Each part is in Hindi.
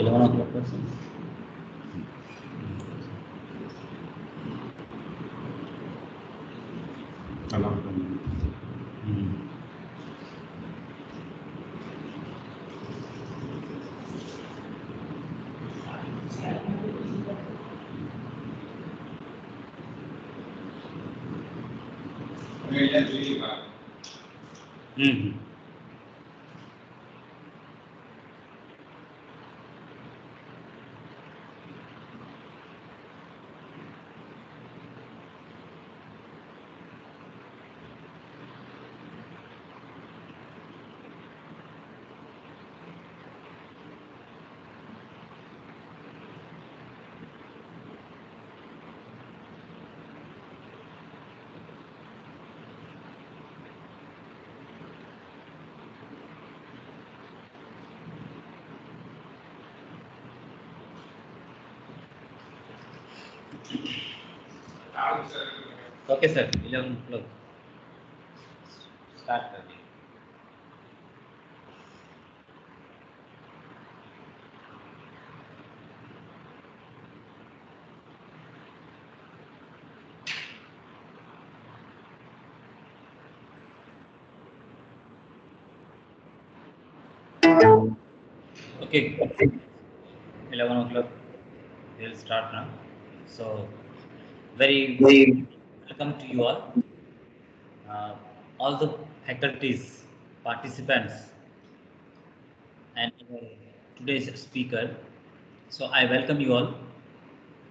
一百二十多块钱。嗯。嗯。哎，现在工资高。嗯。Mhm. Okay, sir. 11 o'clock. Start कर दिए. Okay. 11 o'clock. We'll start now. So, very welcome to you all. Uh, all the faculties, participants, and today's speaker. So, I welcome you all.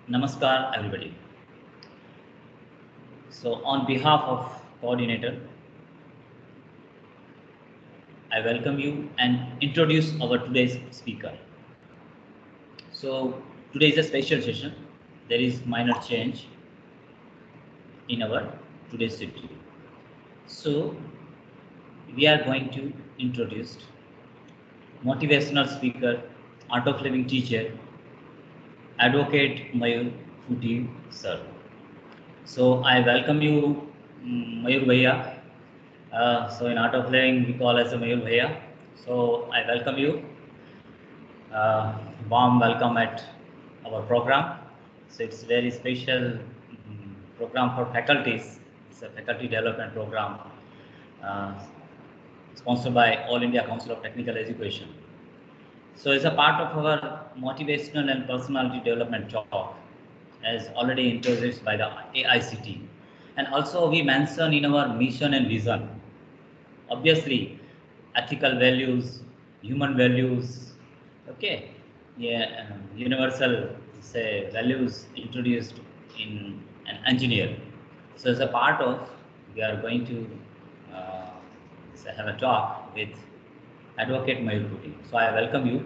Namaskar, everybody. So, on behalf of coordinator, I welcome you and introduce our today's speaker. So today is a special session. There is minor change in our today's schedule. So we are going to introduce motivational speaker, art of living teacher, advocate Mayur Futi sir. So I welcome you, mm, Mayur Bhaiya. Uh, so in art of living we call as a Mayur Bhaiya. So I welcome you uh, warm welcome at our program. So it's very special program for faculties. It's a faculty development program uh, sponsored by All India Council of Technical Education. So it's a part of our motivational and personality development talk as already introduced by the AICT. And also we mention in our mission and vision, obviously ethical values, human values, okay yeah um, universal say values introduced in an engineer. So as a part of we are going to uh, have a talk with advocate mayur Puti. so i welcome you.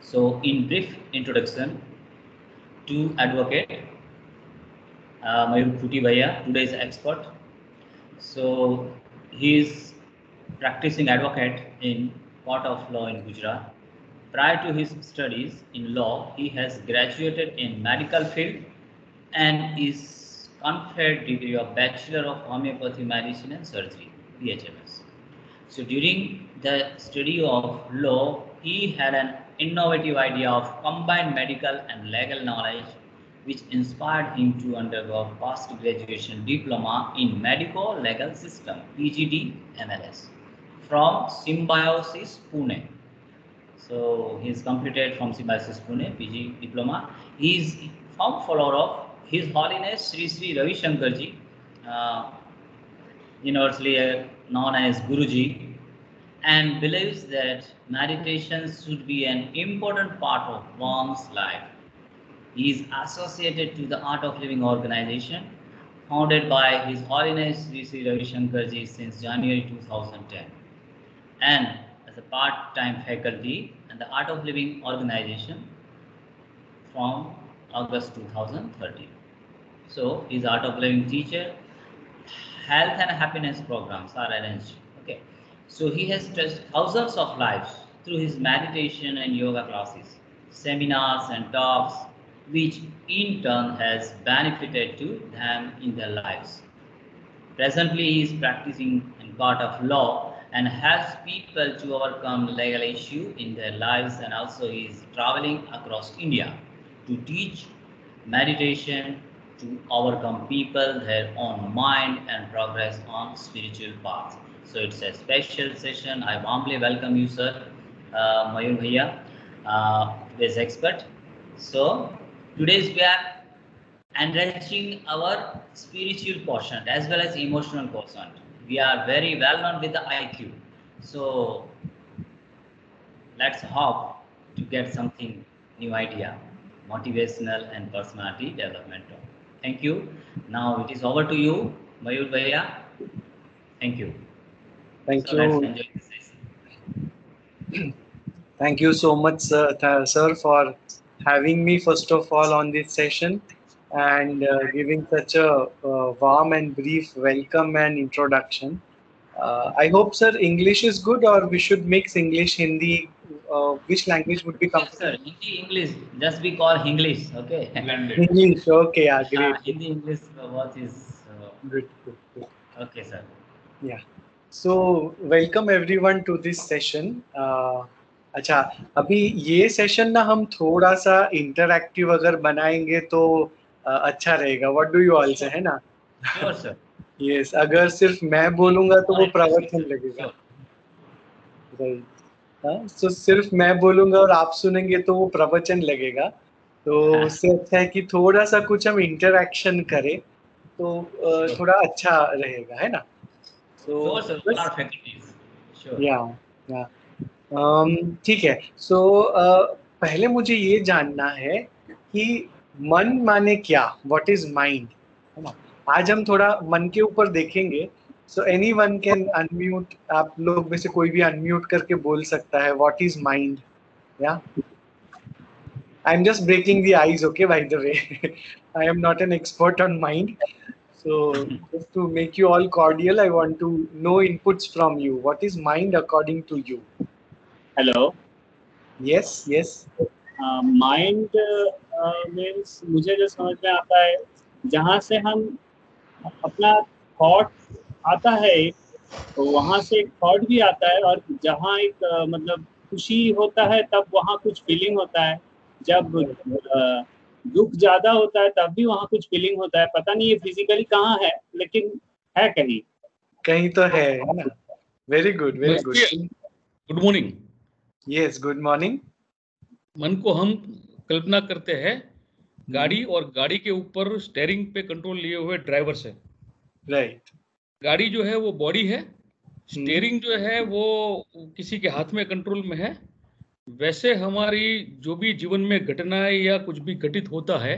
So in brief introduction to advocate uh, mayur Puti Bhaiya, today's expert. So he is practicing advocate in court of law in gujarat. Prior to his studies in law, he has graduated in medical field and is conferred degree of Bachelor of Homeopathy Medicine and Surgery, BHMS. So during the study of law, he had an innovative idea of combined medical and legal knowledge which inspired him to undergo post-graduation diploma in medico-legal system, PGD MLS, from Symbiosis, Pune. So he is completed from Symbiosis Pune, PG diploma. He is firm follower of His Holiness Sri Sri Ravi Shankarji, uh, universally known as Guruji, and believes that meditation should be an important part of one's life. He is associated to the Art of Living organization, founded by His Holiness Sri Sri Ravi Shankarji since January 2010, and as a part-time faculty and the Art of Living organization from August 2013. So, his Art of Living teacher, health and happiness programs are arranged. Okay, so he has touched thousands of lives through his meditation and yoga classes, seminars and talks, which in turn has benefited to them in their lives. Presently, he is practicing in part of law and helps people to overcome legal issue in their lives and also he is traveling across India to teach meditation to overcome people, their own mind and progress on spiritual path. So it's a special session. I warmly welcome you, sir, uh, Mayur Bhaiya, uh, this expert. So today's we are enriching our spiritual quotient as well as emotional quotient. We are very well known with the IQ. So let's hope to get something new idea, motivational and personality development. Thank you. Now it is over to you, Mayur Bhaiya. Thank you. Thank So you. enjoy the session. Thank you so much, sir, sir, for having me first of all on this session and uh, giving such a uh, warm and brief welcome and introduction. Uh, I hope, sir, English is good, or we should mix English, Hindi. Uh, which language would be Yes, comfortable? sir. Hindi, English. Just be called English. Okay. Blended. English. Okay, yeah, Uh. Hindi, English. uh, What is? Uh, Good, good, good. okay, sir. Yeah. So welcome everyone to this session. Uh, अच्छा अभी ये सेशन ना हम थोड़ा सा इंटरैक्टिव अगर बनाएँगे तो uh, अच्छा रहेगा what do you all say है ना Sure, sir. यस अगर सिर्फ़ मैं बोलूँगा तो वो प्रवचन लगेगा Sure. राइट सो सिर्फ़ मैं बोलूँगा और आप सुनेंगे तो वो प्रवचन लगेगा। तो हाँ। उससे अच्छा है कि थोड़ा सा कुछ हम इंटरैक्शन करें तो थोड़ा अच्छा रहेगा है ना. Sure. या या। ठीक है। सो पहले मुझे ये जानना है कि मन माने क्या? व्हाट इज़ माइंड है ना? आज हम थोड़ा मन के ऊपर देखेंगे so any one can unmute आप लोग में से कोई भी अनम्यूट करके बोल सकता है what is mind yeah I am just breaking the ice okay by the way I am not an expert on mind So just to make you all cordial, I want to know inputs from you. What is mind according to you? Hello Yes, yes. Mind means मुझे जो समझ में आता है जहाँ से हम अपना थॉट आता है एक, तो वहाँ से एक थॉट भी आता है और जहाँ एक मतलब खुशी होता है तब वहाँ कुछ फीलिंग होता है। जब दुख ज़्यादा होता है तब भी वहाँ कुछ फीलिंग होता है। पता नहीं ये फिजिकली कहाँ है लेकिन है कहीं। कहीं तो है ना? Very good very good good morning yes good morning मन को हम कल्पना करते हैं गाड़ी और गाड़ी के ऊपर स्टेयरिंग पे कंट्रोल लिए हुए ड्राइवर से राइट गाड़ी जो है वो बॉडी है स्टेयरिंग जो है वो किसी के हाथ में कंट्रोल में है। वैसे हमारी जो भी जीवन में घटनाएँ या कुछ भी घटित होता है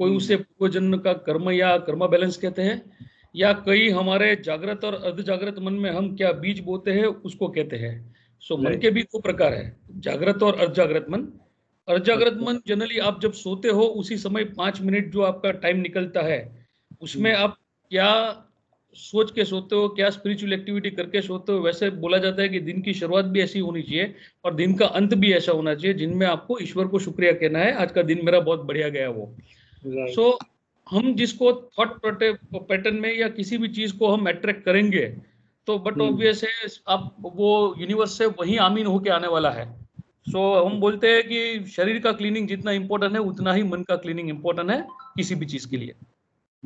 कोई हम्म। उसे पूर्वजन्म का कर्म या कर्मा बैलेंस कहते हैं या कई हमारे जागृत और अर्ध जागृत मन में हम क्या बीज बोते हैं उसको कहते हैं। सो मन के भी दो प्रकार है जागृत और अर्ध जागृत मन। अर्ध जागृत मन जनरली आप जब सोते हो उसी समय पाँच मिनट जो आपका टाइम निकलता है उसमें हम्म। आप क्या सोच के सोते हो क्या स्पिरिचुअल एक्टिविटी करके सोते हो वैसे बोला जाता है कि दिन की शुरुआत भी ऐसी होनी चाहिए और दिन का अंत भी ऐसा होना चाहिए जिनमें आपको ईश्वर को शुक्रिया कहना है। आज का दिन मेरा बहुत बढ़िया गया वो। सो हम जिसको थॉट पैटर्न में या किसी भी चीज़ को हम अट्रैक्ट करेंगे तो बट। ऑब्वियस है आप वो यूनिवर्स से वही आमीन होके आने वाला है। सो so, हम बोलते हैं कि शरीर का क्लीनिंग जितना इम्पोर्टेंट है उतना ही मन का क्लीनिंग इम्पोर्टेंट है किसी भी चीज़ के लिए।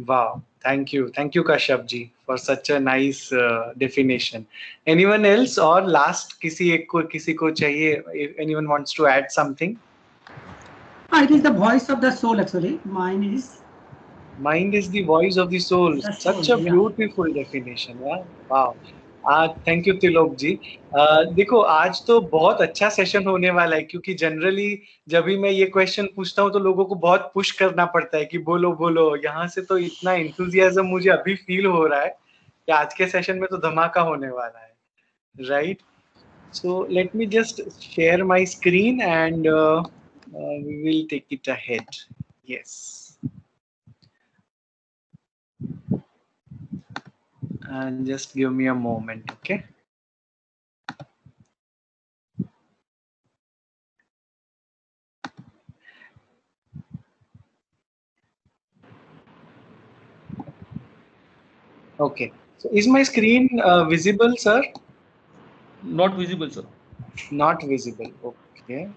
Wow, thank you. Thank you, Kashyap ji, for such a nice uh, definition. Anyone else or last किसी एक को किसी को चाहिए if anyone wants to add something? Ah, it is the voice of the soul actually. Mine is Mind is the voice of the soul. The Such soul, a yeah. beautiful definition. Yeah. Wow. Thank you Tilok ji. uh, देखो आज तो बहुत अच्छा सेशन होने वाला है क्योंकि जनरली जब भी मैं ये क्वेश्चन पूछता हूँ तो लोगों को बहुत पुश करना पड़ता है कि बोलो बोलो यहाँ से तो इतना इंथुजियाज्म मुझे अभी फील हो रहा है कि आज के सेशन में तो धमाका होने वाला है right so let me just share my screen and we will take it ahead yes and just give me a moment okay? Okay. So is my screen uh, visible sir? Not visible, sir. not visible. Okay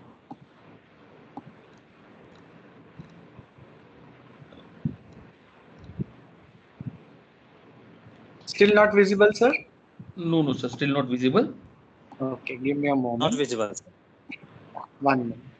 still not visible sir No, no, sir. Still not visible. okay give me a moment Not visible. one minute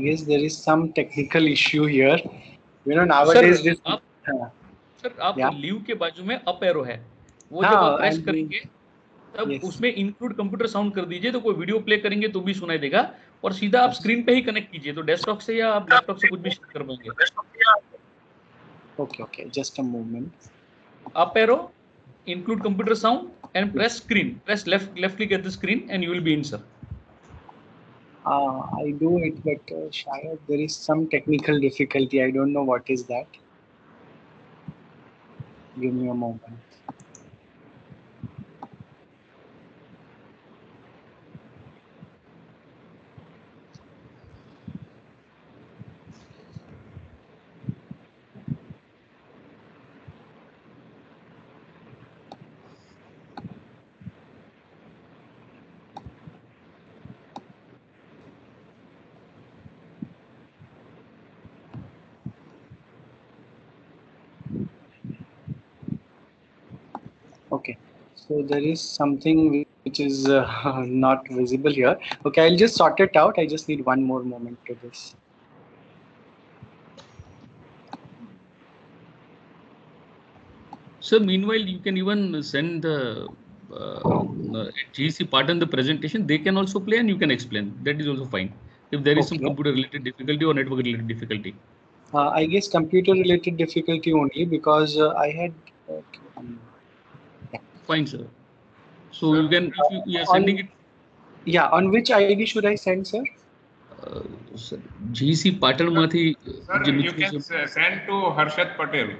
I guess there is some technical issue here you know nowadays this sir आप लीव के बाजू में अप एरो है। वो जब आप प्रेस करेंगे तब उसमें इंक्लूड कंप्यूटर साउंड कर दीजिए तो कोई वीडियो प्ले करेंगे तो भी सुनाई देगा। और सीधा आप स्क्रीन पे ही कनेक्ट कीजिए तो डेस्कटॉप से या आप लैपटॉप से कुछ भी शेयर कर पाएँगे। Okay okay just a moment up arrow include computer sound and press screen press left left click at the screen and you will be in sir Uh, I do it, but uh, shayad there is some technical difficulty. I don't know what is that. Give me a moment. Okay, so there is something which is uh, not visible here. Okay, I'll just sort it out. I just need one more moment to this. so meanwhile you can even send the uh, gc part in the presentation they can also play and you can explain that is also fine if there is some computer related difficulty or network related difficulty Uh, I guess computer related difficulty only because uh, I had. Okay. Fine, sir. So you can, if you, you are sending it. Yeah, on which ID should I send, sir? Uh, sir GC Patel Mathi. Uh, sir, you can send to Harshad Patel.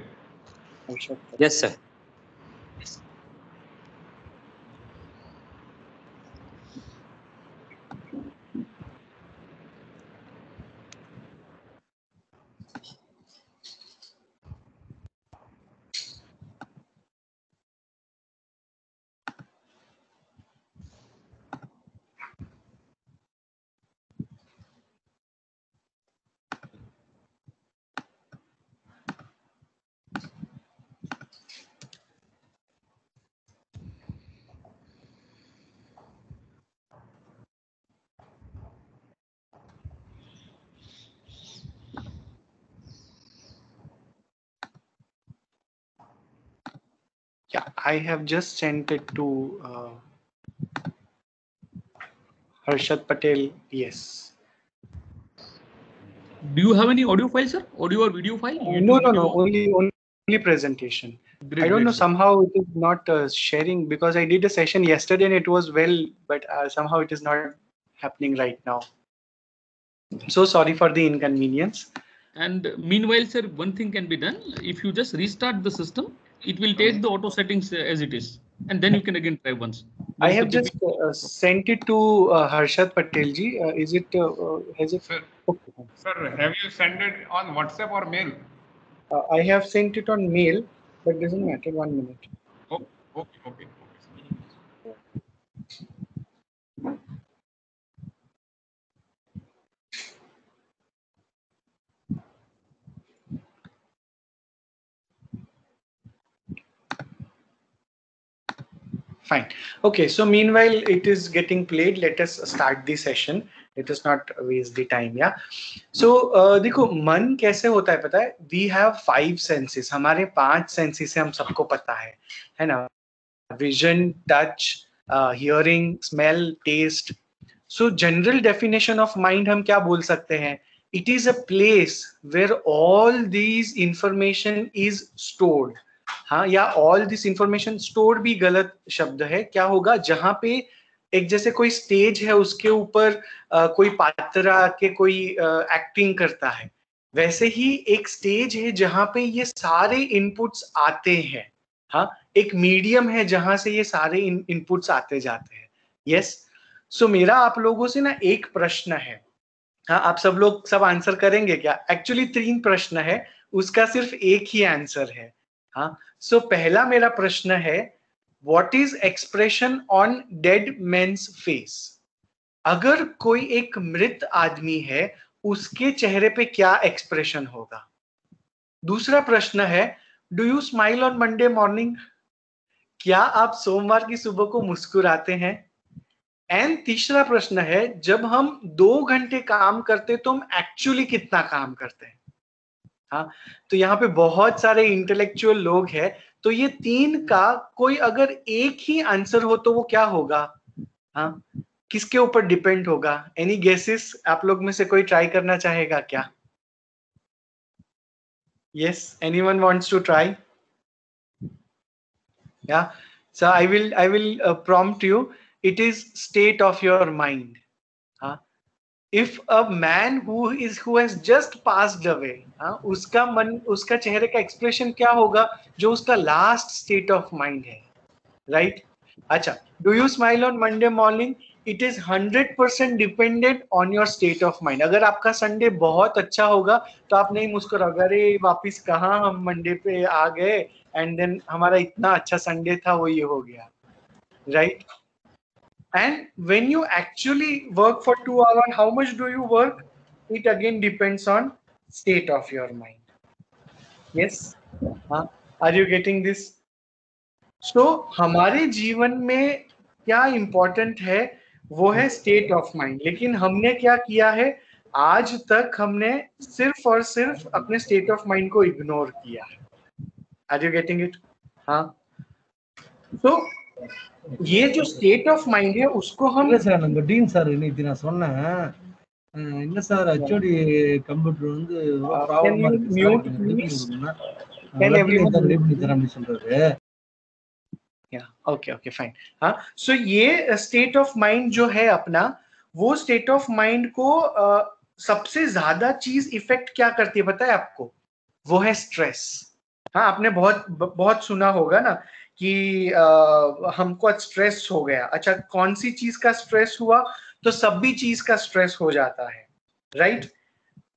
Yes, sir. I have just sent it to uh, Harshad Patel. Yes. do you have any audio file sir audio or video file no, no, no. Only, only presentation. Great, I don't great, know. sir. Somehow it is not uh, sharing because I did a session yesterday and it was well, but uh, somehow it is not happening right now. So sorry for the inconvenience. And meanwhile, sir, one thing can be done. If you just restart the system, it will take the auto settings uh, as it is. And then you can again try once. I have just uh, sent it to uh, Harshad Patel ji. Uh, is it? Uh, uh, has it? Sir, Okay. sir, have you sent it on WhatsApp or mail? Uh, I have sent it on mail, but doesn't matter. One minute. Oh, okay, okay. okay. Fine. Okay. So meanwhile, it is getting played. Let us start the session. Let us not waste the time. Yeah. So uh, देखो मन कैसे होता है पता है? We have five senses. हमारे पाँच senses है हम सबको पता है, है ना? Vision, touch, uh, hearing, smell, taste. So general definition of mind हम क्या बोल सकते हैं? It is a place where all these information is stored. हाँ या ऑल दिस इंफॉर्मेशन स्टोर भी गलत शब्द है क्या होगा? जहाँ पे एक जैसे कोई स्टेज है उसके ऊपर कोई पात्र आके कोई एक्टिंग करता है। वैसे ही एक स्टेज है जहाँ पे ये सारे इनपुट्स आते हैं। हाँ एक मीडियम है जहाँ से ये सारे इनपुट्स आते जाते हैं। Yes yes? सो so, मेरा आप लोगों से ना एक प्रश्न है। हाँ आप सब लोग सब आंसर करेंगे क्या? एक्चुअली तीन प्रश्न है उसका सिर्फ़ एक ही आंसर है। हाँ? सो so, पहला मेरा प्रश्न है what is expression on dead man's face अगर कोई एक मृत आदमी है उसके चेहरे पे क्या एक्सप्रेशन होगा? दूसरा प्रश्न है do you smile on Monday morning क्या आप सोमवार की सुबह को मुस्कुराते हैं? एंड तीसरा प्रश्न है जब हम दो घंटे काम करते तो हम एक्चुअली कितना काम करते हैं? हाँ तो यहाँ पे बहुत सारे इंटेलेक्चुअल लोग हैं। तो ये तीन का कोई अगर एक ही आंसर हो तो वो क्या होगा? हाँ किसके ऊपर डिपेंड होगा? एनी गेसेस आप लोग में से कोई ट्राई करना चाहेगा क्या? Yes anyone wants to try? Yeah so i will i will uh, prompt it is state of your mind. huh? A man who is, who has just passed away huh? उसका मन, उसका चेहरे का एक्सप्रेशन क्या होगा जो उसका लास्ट स्टेट ऑफ़ माइंड है राइट right? अच्छा do you smile on Monday morning it is hundred percent dependent on your state of mind अगर आपका संडे बहुत अच्छा होगा तो आप नहीं मुस्कुरा अरे, वापिस कहा हम मंडे पे आ गए एंड देन हमारा इतना अच्छा संडे था, वो ये हो गया right and when you actually work for two hour how much do you work it again depends on state of your mind yes are you getting this so हमारे जीवन में क्या इंपॉर्टेंट है? वो है स्टेट ऑफ़ माइंड लेकिन हमने क्या किया है? आज तक हमने सिर्फ़ और सिर्फ़ अपने स्टेट ऑफ़ माइंड को इग्नोर किया है. आर यू गेटिंग इट हाँ तो ये जो स्टेट ऑफ माइंड है उसको हम இல்ல சார் நம்ம டீன் சார் இன்னைக்கு நான் சொன்னேன் அஹ் இல்ல சார் ஹெச்ஓடி கம்ப்யூட்டர் வந்து ப்ராப்ளமா you இருக்கு mute, சார் ரெடி பண்ணி please? கொடுங்கன்னா Can everyone ரெடி பண்ணி தரேன் அப்படின்னு சொல்றாரு या ओके ओके फाइन हाँ सो ये स्टेट ऑफ माइंड जो है अपना वो स्टेट ऑफ माइंड को अ, सबसे ज्यादा चीज इफेक्ट क्या करती है पता है आपको वो है स्ट्रेस हाँ आपने बहुत ब- बहुत सुना होगा ना कि अ, हमको स्ट्रेस हो गया। अच्छा कौन सी चीज़ का स्ट्रेस हुआ? तो सभी चीज़ का स्ट्रेस हो जाता है right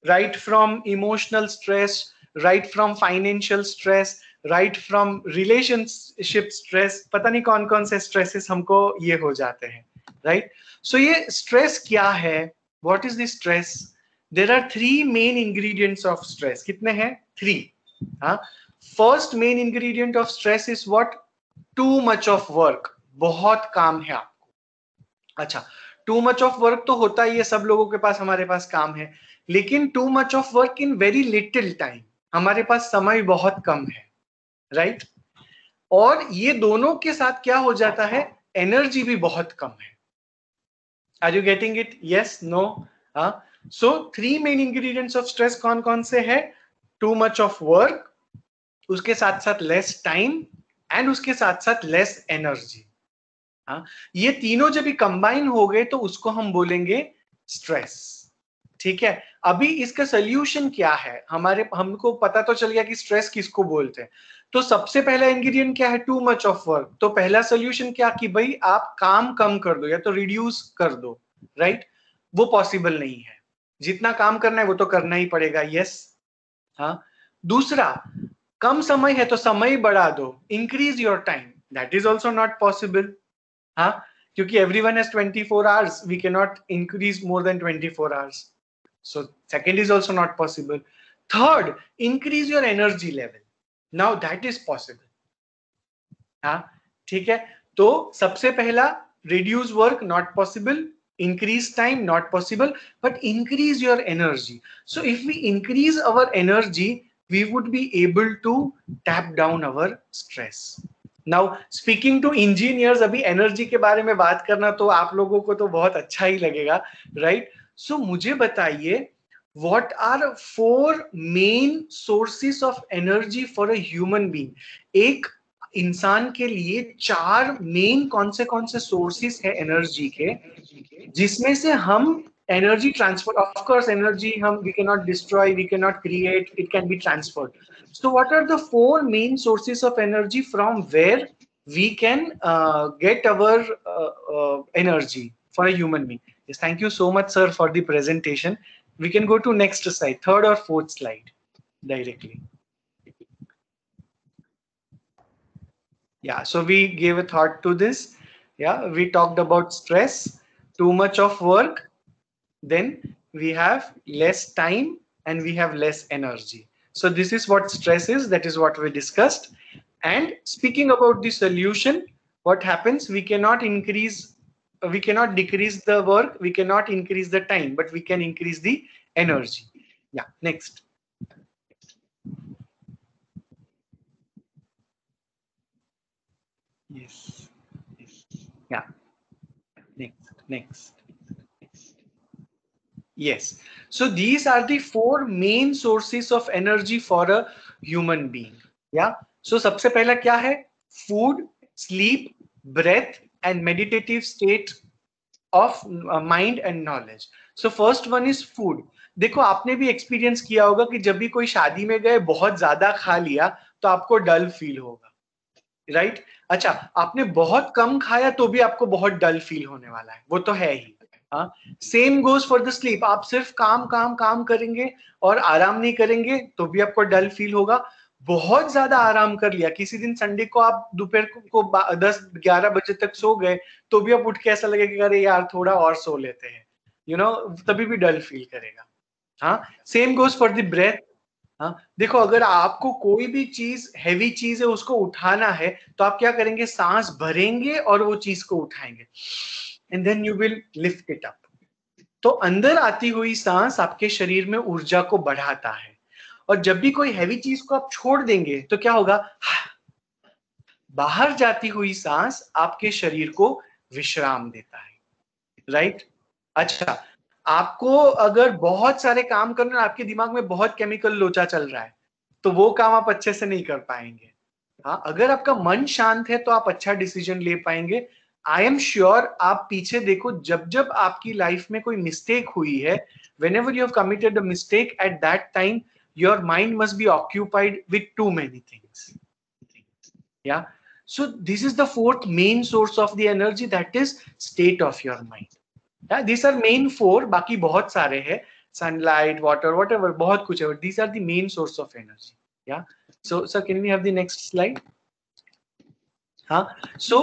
right from emotional stress right from financial stress right from relationship stress पता नहीं कौन कौन से स्ट्रेसेस हमको ये हो जाते हैं राइट right? सो so, ये स्ट्रेस क्या है? What is the stress there are three main ingredients of stress कितने हैं? थ्री हाँ? First main ingredient of stress is what too much of work, बहुत काम है आपको। अच्छा टू मच ऑफ़ वर्क तो होता ही है, सब लोगों के पास, हमारे पास काम है, लेकिन too much of work in very little time, हमारे पास समय बहुत कम है, राइट? right? और ये दोनों के साथ क्या हो जाता है, एनर्जी भी बहुत कम है। Are you getting it yes no हाँ? So three main ingredients of stress कौन कौन से है? टू मच ऑफ़ वर्क उसके साथ साथ लेस टाइम एंड उसके साथ साथ लेस एनर्जी हाँ ये तीनों जब कंबाइन हो गए तो उसको हम बोलेंगे स्ट्रेस ठीक है? अभी इसका सोल्यूशन क्या है? हमारे, हमको पता तो चल गया कि स्ट्रेस किसको बोलते हैं। तो सबसे पहला इंग्रेडिएंट क्या है? टू मच ऑफ़ वर्क तो पहला सोल्यूशन क्या कि भाई आप काम कम कर दो या तो रिड्यूस कर दो राइट वो पॉसिबल नहीं है। जितना काम करना है वो तो करना ही पड़ेगा यस हाँ। दूसरा कम समय है तो समय बढ़ा दो increase your time that is also not possible हाँ? क्योंकि everyone has twenty four hours we can not increase more than twenty four hours so second is also not possible third increase your energy level now that is possible हाँ? ठीक है? तो सबसे पहला reduce work not possible increase time not possible but increase your energy so if we increase our energy we would be able to tap down our stress now speaking to engineers अभी energy के बारे में बात करना तो आप लोगों को तो बहुत अच्छा ही लगेगा right सो so, मुझे बताइए what are four main sources of energy for a human being एक इंसान के लिए चार मेन कौन से कौन से सोर्सेस है एनर्जी के जिसमें से हम energy transfer. Of course energy hum, we cannot destroy we cannot create it can be transferred. So what are the four main sources of energy from where we can uh, get our uh, uh, energy for a human being? Yes thank you so much sir for the presentation. We can go to next slide third or fourth slide directly. Yeah so we gave a thought to this. Yeah we talked about stress too much of work then we have less time and we have less energy. So this is what stress is that is what we discussed. And speaking about the solution what happens we cannot increase we cannot decrease the work we cannot increase the time but we can increase the energy. Yeah next. Yes. Yes. Yeah. Next next. next yes so these are the four main sources of energy for a human being yeah so सबसे पहला क्या है food sleep breath and meditative state of uh, mind and knowledge so first one is food देखो आपने भी एक्सपीरियंस किया होगा कि जब भी कोई शादी में गए बहुत ज़्यादा खा लिया तो आपको डल फील होगा राइट right? अच्छा आपने बहुत कम खाया तो भी आपको बहुत डल फील होने वाला है वो तो है ही same goes for the sleep आप सिर्फ़ काम काम काम करेंगे और आराम नहीं करेंगे तो भी आपको डल फील होगा। बहुत ज़्यादा आराम कर लिया। किसी दिन संडे को आप दोपहर को, को दस ग्यारह बजे तक सो गए तो भी आप उठ के ऐसा लगेगा अरे यार थोड़ा और सो लेते हैं। यू you नो know, तभी भी डल फील करेगा। हाँ same goes for the breath हाँ देखो अगर आपको कोई भी चीज़ हैवी चीज़ है उसको उठाना है तो आप क्या करेंगे? सांस भरेंगे और वो चीज़ को उठाएँगे। And then you will lift it up तो अंदर आती हुई सांस आपके शरीर में ऊर्जा को बढ़ाता है। और जब भी कोई हैवी चीज़ को आप छोड़ देंगे तो क्या होगा? बाहर जाती हुई सांस आपके शरीर को विश्राम देता है। राइट अच्छा आपको अगर बहुत सारे काम करना आपके दिमाग में बहुत केमिकल लोचा चल रहा है तो वो काम आप अच्छे से नहीं कर पाएँगे। हाँ अगर आपका मन शांत है तो आप अच्छा डिसीज़न ले पाएँगे आई एम श्योर आप पीछे देखो, जब जब आपकी लाइफ में कोई मिस्टेक हुई है whenever you committed mistake at that time your mind must be occupied with too many things yeah so this is the fourth main source of the energy that is state of your mind these are main four बाकी बहुत सारे है. सनलाइट वॉटर वॉट एवर बहुत कुछ है these are the source of energy yeah so sir can you have the next slide हाँ so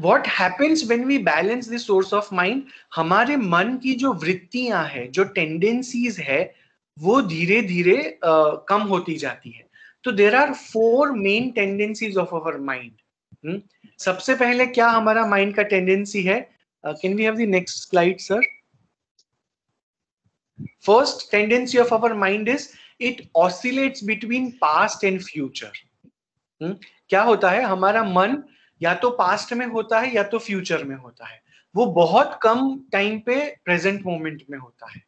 what happens when we balance the source of mind हमारे मन की जो वृत्तियाँ है जो टेंडेंसीज है वो धीरे धीरे uh, कम होती जाती है। तो there are four main tendencies of our mind सबसे पहले क्या हमारा माइंड का टेंडेंसी है? Can we have the next slide sir first tendency of our mind is it oscillates between past and future क्या होता है? हमारा मन या तो पास्ट में होता है या तो फ्यूचर में होता है। वो बहुत कम टाइम पे प्रेजेंट मोमेंट में होता है।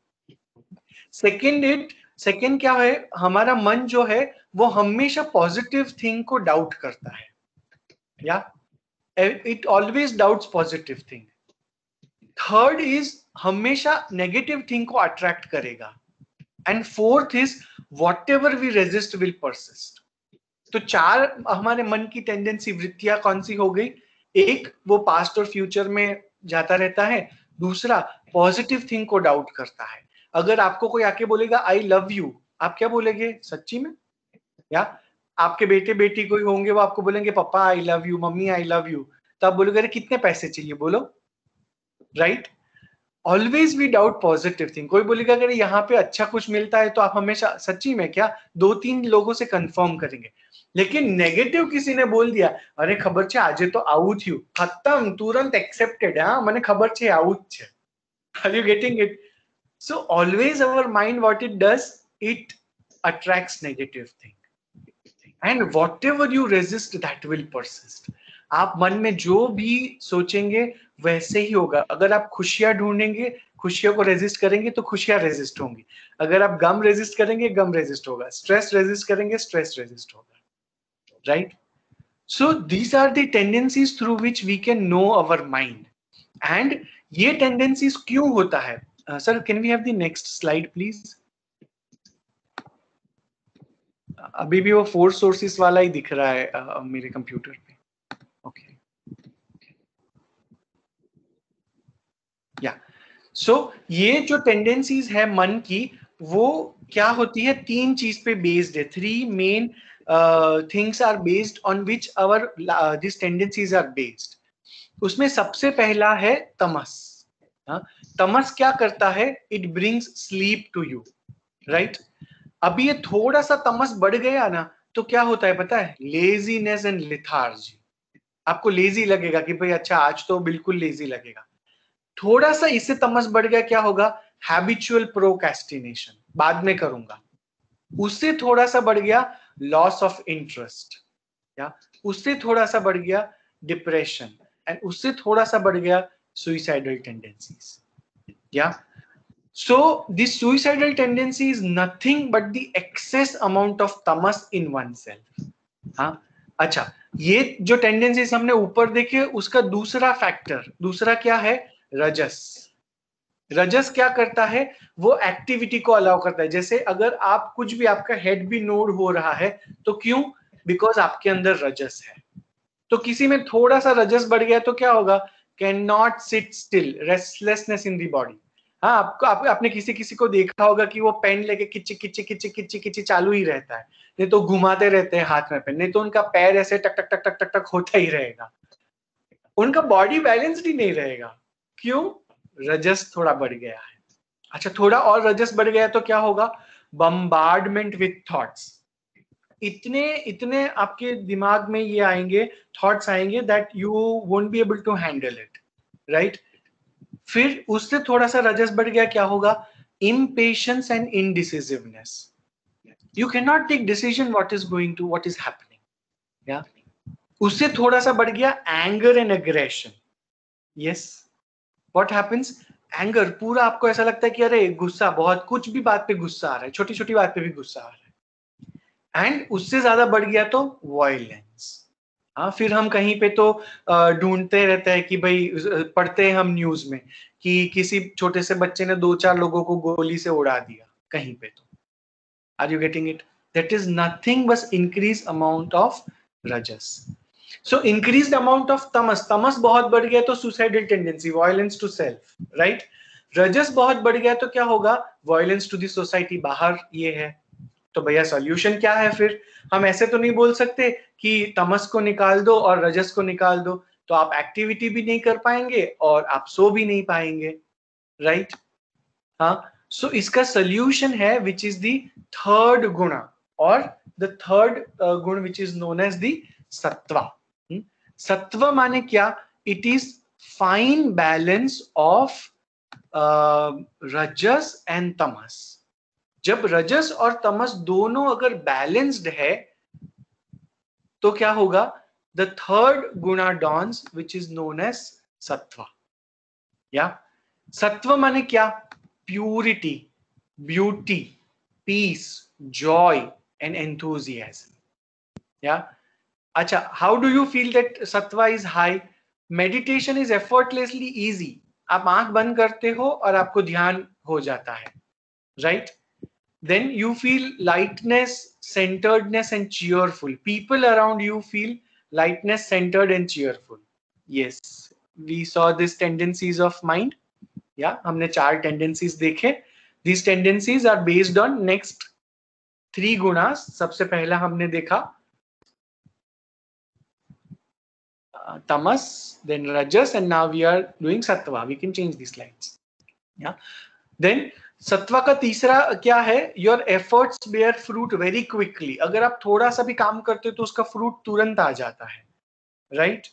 सेकेंड इट सेकेंड क्या है? हमारा मन जो है, वो हमेशा पॉजिटिव थिंग को डाउट करता है। Yeah? It always doubts positive thing third is हमेशा नेगेटिव थिंग को अट्रैक्ट करेगा। And fourth is whatever we resist will persist तो चार हमारे मन की टेंडेंसी वृत्तियाँ कौन सी हो गई? एक, वो पास्ट और फ्यूचर में जाता रहता है। दूसरा पॉजिटिव थिंग को डाउट करता है। अगर आपको कोई आके बोलेगा आई लव यू आप क्या बोलेंगे? सच्ची में? या आपके बेटे, बेटी कोई होंगे, वो आपको बोलेंगे पापा आई लव यू मम्मी आई लव यू तो आप बोलोगे, अरे, कितने पैसे चाहिए? बोलो। Right always we doubt positive thing कोई बोलेगा अगर यहाँ पे अच्छा कुछ मिलता है तो आप हमेशा, सच्ची में क्या? दो तीन लोगों से कंफर्म करेंगे। लेकिन नेगेटिव किसी ने बोल दिया अरे खबर छे આજે તો આવું થયું ખતમ તુરંત એક્સેપ્ટેડ હા મને ખબર છે આવું જ છે are you getting it so always our mind what it does it attracts negative thing and whatever you resist that will persist आप मन में जो भी सोचेंगे वैसे ही होगा अगर आप खुशियां ढूंढेंगे खुशियों को रेजिस्ट करेंगे तो खुशियां रेजिस्ट होंगी अगर आप गम रेजिस्ट करेंगे गम रेजिस्ट होगा स्ट्रेस रेजिस्ट करेंगे स्ट्रेस रेजिस्ट होगा right So these are the tendencies through which we can know our mind. And ये tendencies क्यों होता है? Uh, sir, can we have the next slide, please? अभी भी वो फोर सोर्सेस वाला ही दिख रहा है uh, मेरे कंप्यूटर पे ओके या सो ये जो टेंडेंसीज है मन की वो क्या होती है तीन चीज़ पे बेस्ड है three main things are based on which our this tendencies are based उसमें सबसे पहला है तमस। हाँ तमस क्या करता है? It brings sleep to you right अभी ये थोड़ा सा तमस बढ़ गया ना तो क्या होता है पता है? लेजीनेस एंड लिथार्जी आपको लेजी लगेगा कि भाई अच्छा आज तो बिल्कुल लेजी लगेगा। थोड़ा सा इससे तमस बढ़ गया, क्या होगा? हैबिचुअल प्रोकेस्टिनेशन बाद में करूँगा। उससे थोड़ा सा बढ़ गया लॉस ऑफ़ इंटरेस्ट या उससे थोड़ा सा बढ़ गया डिप्रेशन एंड उससे थोड़ा सा बढ़ गया सुइसाइडल टेंडेंसीज या so, this suicidal tendency is nothing but the excess amount of tamas in oneself. हाँ? अच्छा ये जो टेंडेंसीज हमने ऊपर देखे, उसका दूसरा फैक्टर दूसरा क्या है? रजस. रजस क्या करता है? वो एक्टिविटी को अलाउ करता है। जैसे अगर आप कुछ भी आपका हेड भी नोड हो रहा है तो क्यों? बिकॉज़ आपके अंदर रजस है। तो किसी में थोड़ा सा रजस बढ़ गया तो क्या होगा? Can not sit still restlessness in the body हाँ आपको आप, आपने किसी किसी को देखा होगा कि वो पेन लेके किच्ची किच्ची किच्ची किच्ची किच्ची चालू ही रहता है। नहीं तो घुमाते रहते हैं हाथ में पेन नहीं तो उनका पैर ऐसे टक टक टक टक टक टक होता ही रहेगा। उनका बॉडी बैलेंस्ड ही नहीं रहेगा। क्यों? रजस थोड़ा बढ़ गया है। अच्छा थोड़ा और रजस बढ़ गया तो क्या होगा? बम्बार्डमेंट विथ थॉट्स इतने इतने आपके दिमाग में ये आएँगे थॉट्स आएँगे that you won't be able to handle it right फिर उससे थोड़ा सा रजस बढ़ गया, क्या होगा? Impatience and indecisiveness. You cannot take decision what is going to, what is happening. Yeah? उससे थोड़ा सा बढ़ गया anger and aggression. Yes? What happens? Anger, पूरा आपको ऐसा लगता है कि अरे, गुस्सा, बहुत कुछ भी बात पे गुस्सा आ रहा है छोटी छोटी बात पे भी गुस्सा आ रहा है। एंड उससे ज़्यादा बढ़ गया तो वायलेंस हाँ फिर हम कहीं पे तो ढूंढते रहते हैं कि भाई पढ़ते हैं हम न्यूज़ में कि किसी छोटे से बच्चे ने दो चार लोगों को गोली से उड़ा दिया, कहीं पे तो। Are you getting it that is nothing बस इंक्रीज अमाउंट ऑफ़ रजस। सो इंक्रीज अमाउंट ऑफ़ तमस तमस बहुत बढ़ गया तो suicidal tendency violence to self right रजस बहुत बढ़ गया तो क्या होगा वायलेंस टू सोसाइटी बाहर ये है तो भैया सॉल्यूशन क्या है फिर हम ऐसे तो नहीं बोल सकते कि तमस को निकाल दो और रजस को निकाल दो तो आप एक्टिविटी भी नहीं कर पाएँगे और आप सो भी नहीं पाएँगे राइट हाँ सो इसका सोल्यूशन है विच इज़ द थर्ड गुण और द थर्ड गुण which is known as the सत्वा सत्व माने क्या? It is fine balance of रजस एंड तमस। जब रजस और तमस दोनों अगर बैलेंस्ड है तो क्या होगा? द थर्ड गुणा dawns which is known as सत्व। या? सत्व माने क्या? Purity beauty peace joy and enthusiasm yeah? अच्छा how do you feel that Satva is high meditation is effortlessly easy आप आँख बंद करते हो और आपको ध्यान हो जाता है right then you feel lightness centeredness and cheerful people around you feel lightness centered and cheerful yes we saw these tendencies of mind yeah हमने चार tendencies देखे these tendencies are based on next three gunas सबसे पहला हमने देखा uh, tamas then rajas and now we are doing sattva. We can change these slides yeah. Then सत्वा का तीसरा क्या है your efforts bear fruit very quickly अगर आप थोड़ा सा भी काम करते हो तो उसका फ्रूट तुरंत आ जाता है right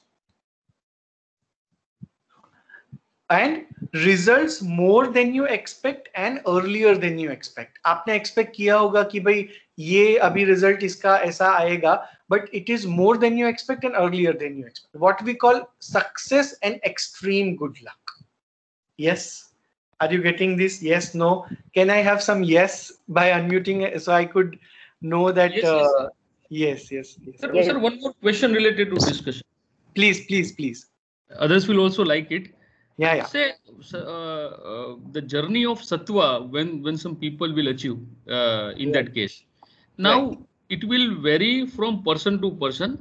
and results more than you expect and earlier than you expect आपने एक्सपेक्ट किया होगा कि भाई ये अभी रिज़ल्ट इसका ऐसा आएगा but it is more than you expect and earlier than you expect. What we call success and extreme good luck. Yes. Are you getting this? Yes, no. Can I have some yes by unmuting so I could know that? Yes, uh, yes, yes. yes, yes. Sir, yes. sir, one more question related to discussion. Please, please, please. Others will also like it yeah, yeah. say uh, uh, the journey of sattva when when some people will achieve uh, in yeah. that case now right. It will vary from person to person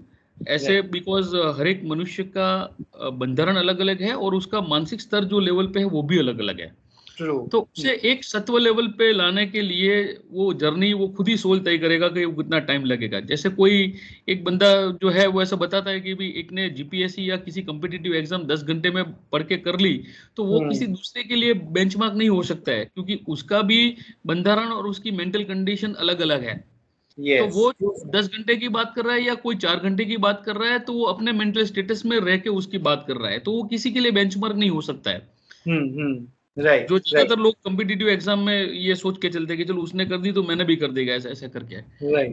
ऐसे बिकॉज़ हर एक मनुष्य का uh, बंधारण अलग अलग है और उसका मानसिक स्तर जो लेवल पे है वो भी अलग अलग है। True. तो उसे एक सत्व लेवल पे लाने के लिए वो जर्नी वो खुद ही सोल तय करेगा कि वो कितना टाइम लगेगा। जैसे कोई एक बंदा जो है वो ऐसा बताता है कि भी एक ने जीपीएससी या किसी कम्पिटेटिव एग्ज़ाम दस घंटे में पढ़ के कर ली तो वो हम्म। किसी दूसरे के लिए बेंचमार्क नहीं हो सकता है क्योंकि उसका भी बंधारण और उसकी मेंटल कंडीशन अलग अलग है। तो yes. वो दस घंटे की बात कर रहा है या कोई चार घंटे की बात कर रहा है तो वो अपने मेंटल स्टेटस में रह के उसकी बात कर रहा है। तो वो किसी के लिए बेंचमार्क नहीं हो सकता है। hmm hmm right जो ज़्यादातर लोग कम्पिटेटिव एग्ज़ाम में ये सोच के चलते कि चलो उसने कर दी तो मैंने भी कर देगा ऐसा ऐसा करके।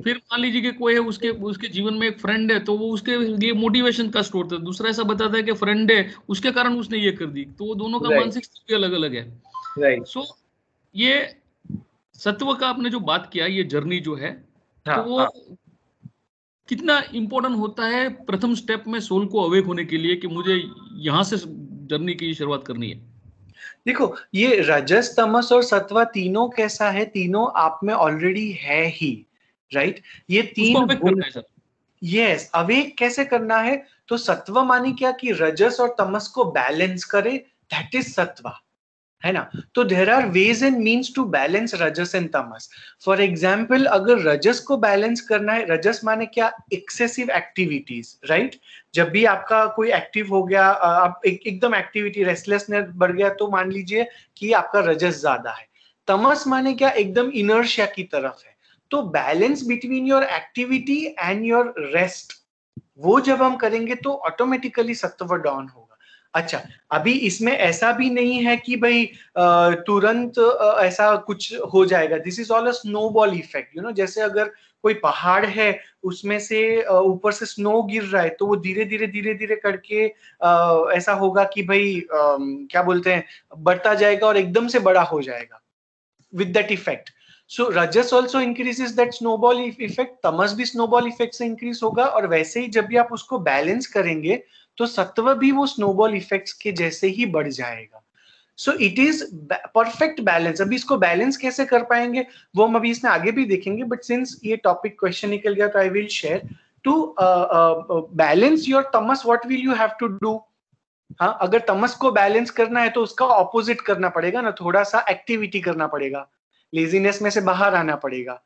फिर मान लीजिए कि कोई है उसके उसके जीवन में एक फ्रेंड है तो वो उसके लिए मोटिवेशन का स्रोत है। दूसरा ऐसा बताता है कि फ्रेंड है उसके कारण उसने ये कर दी। तो वो दोनों का मानसिक स्थिति अलग अलग है। Right. सो ये सत्व का आपने जो बात किया ये जर्नी जो है हाँ, तो हाँ, कितना इम्पोर्टेंट होता है प्रथम स्टेप में सोल को अवेक होने के लिए कि मुझे यहाँ से जर्नी की शुरुआत करनी है? देखो ये रजस तमस और सत्वा तीनों कैसा है? तीनों आप में ऑलरेडी है ही राइट ये तीन यस अवेक कैसे करना है? तो सत्व मानी क्या कि रजस और तमस को बैलेंस करे दैट इज़ सत्वा। है ना? तो there are ways and means to balance रजस एंड तमस फॉर एग्ज़ाम्पल अगर रजस को बैलेंस करना है रजस माने क्या? एक्सेसिव एक्टिविटीज़ राइट जब भी आपका कोई एक्टिव हो गया आप एक, एकदम एक्टिविटी रेस्टलेसनेस बढ़ गया तो मान लीजिए कि आपका रजस ज़्यादा है। तमस माने क्या? एकदम इनर्शिया की तरफ़ है। तो balance between your activity and your rest वो जब हम करेंगे तो ऑटोमेटिकली सत्व डाउन होगा। अच्छा अभी इसमें ऐसा भी नहीं है कि भाई तुरंत ऐसा कुछ हो जाएगा। This is all a snowball effect you know जैसे अगर कोई पहाड़ है, उसमें से ऊपर से स्नो गिर रहा है तो वो धीरे धीरे धीरे धीरे करके ऐसा होगा कि भाई क्या बोलते हैं, बढ़ता जाएगा और एकदम से बड़ा हो जाएगा, with that effect. So, rajas also increases that eff- effect, tamas भी स्नोबॉल इफ़ेक्ट से इंक्रीज होगा, और वैसे ही जब भी आप उसको बैलेंस करेंगे तो सत्व भी वो स्नोबॉल effects के जैसे ही बढ़ जाएगा। So it is perfect balance अभी इसको बैलेंस कैसे कर पाएँगे, वो हम अभी इसमें आगे भी देखेंगे बट सिंस ये टॉपिक क्वेश्चन निकल गया तो I will share to balance your Tamas what will you have to do हाँ अगर तमस को बैलेंस करना है तो उसका ऑपोजिट करना पड़ेगा ना, थोड़ा सा एक्टिविटी करना पड़ेगा। लेजीनेस में से बाहर आना पड़ेगा।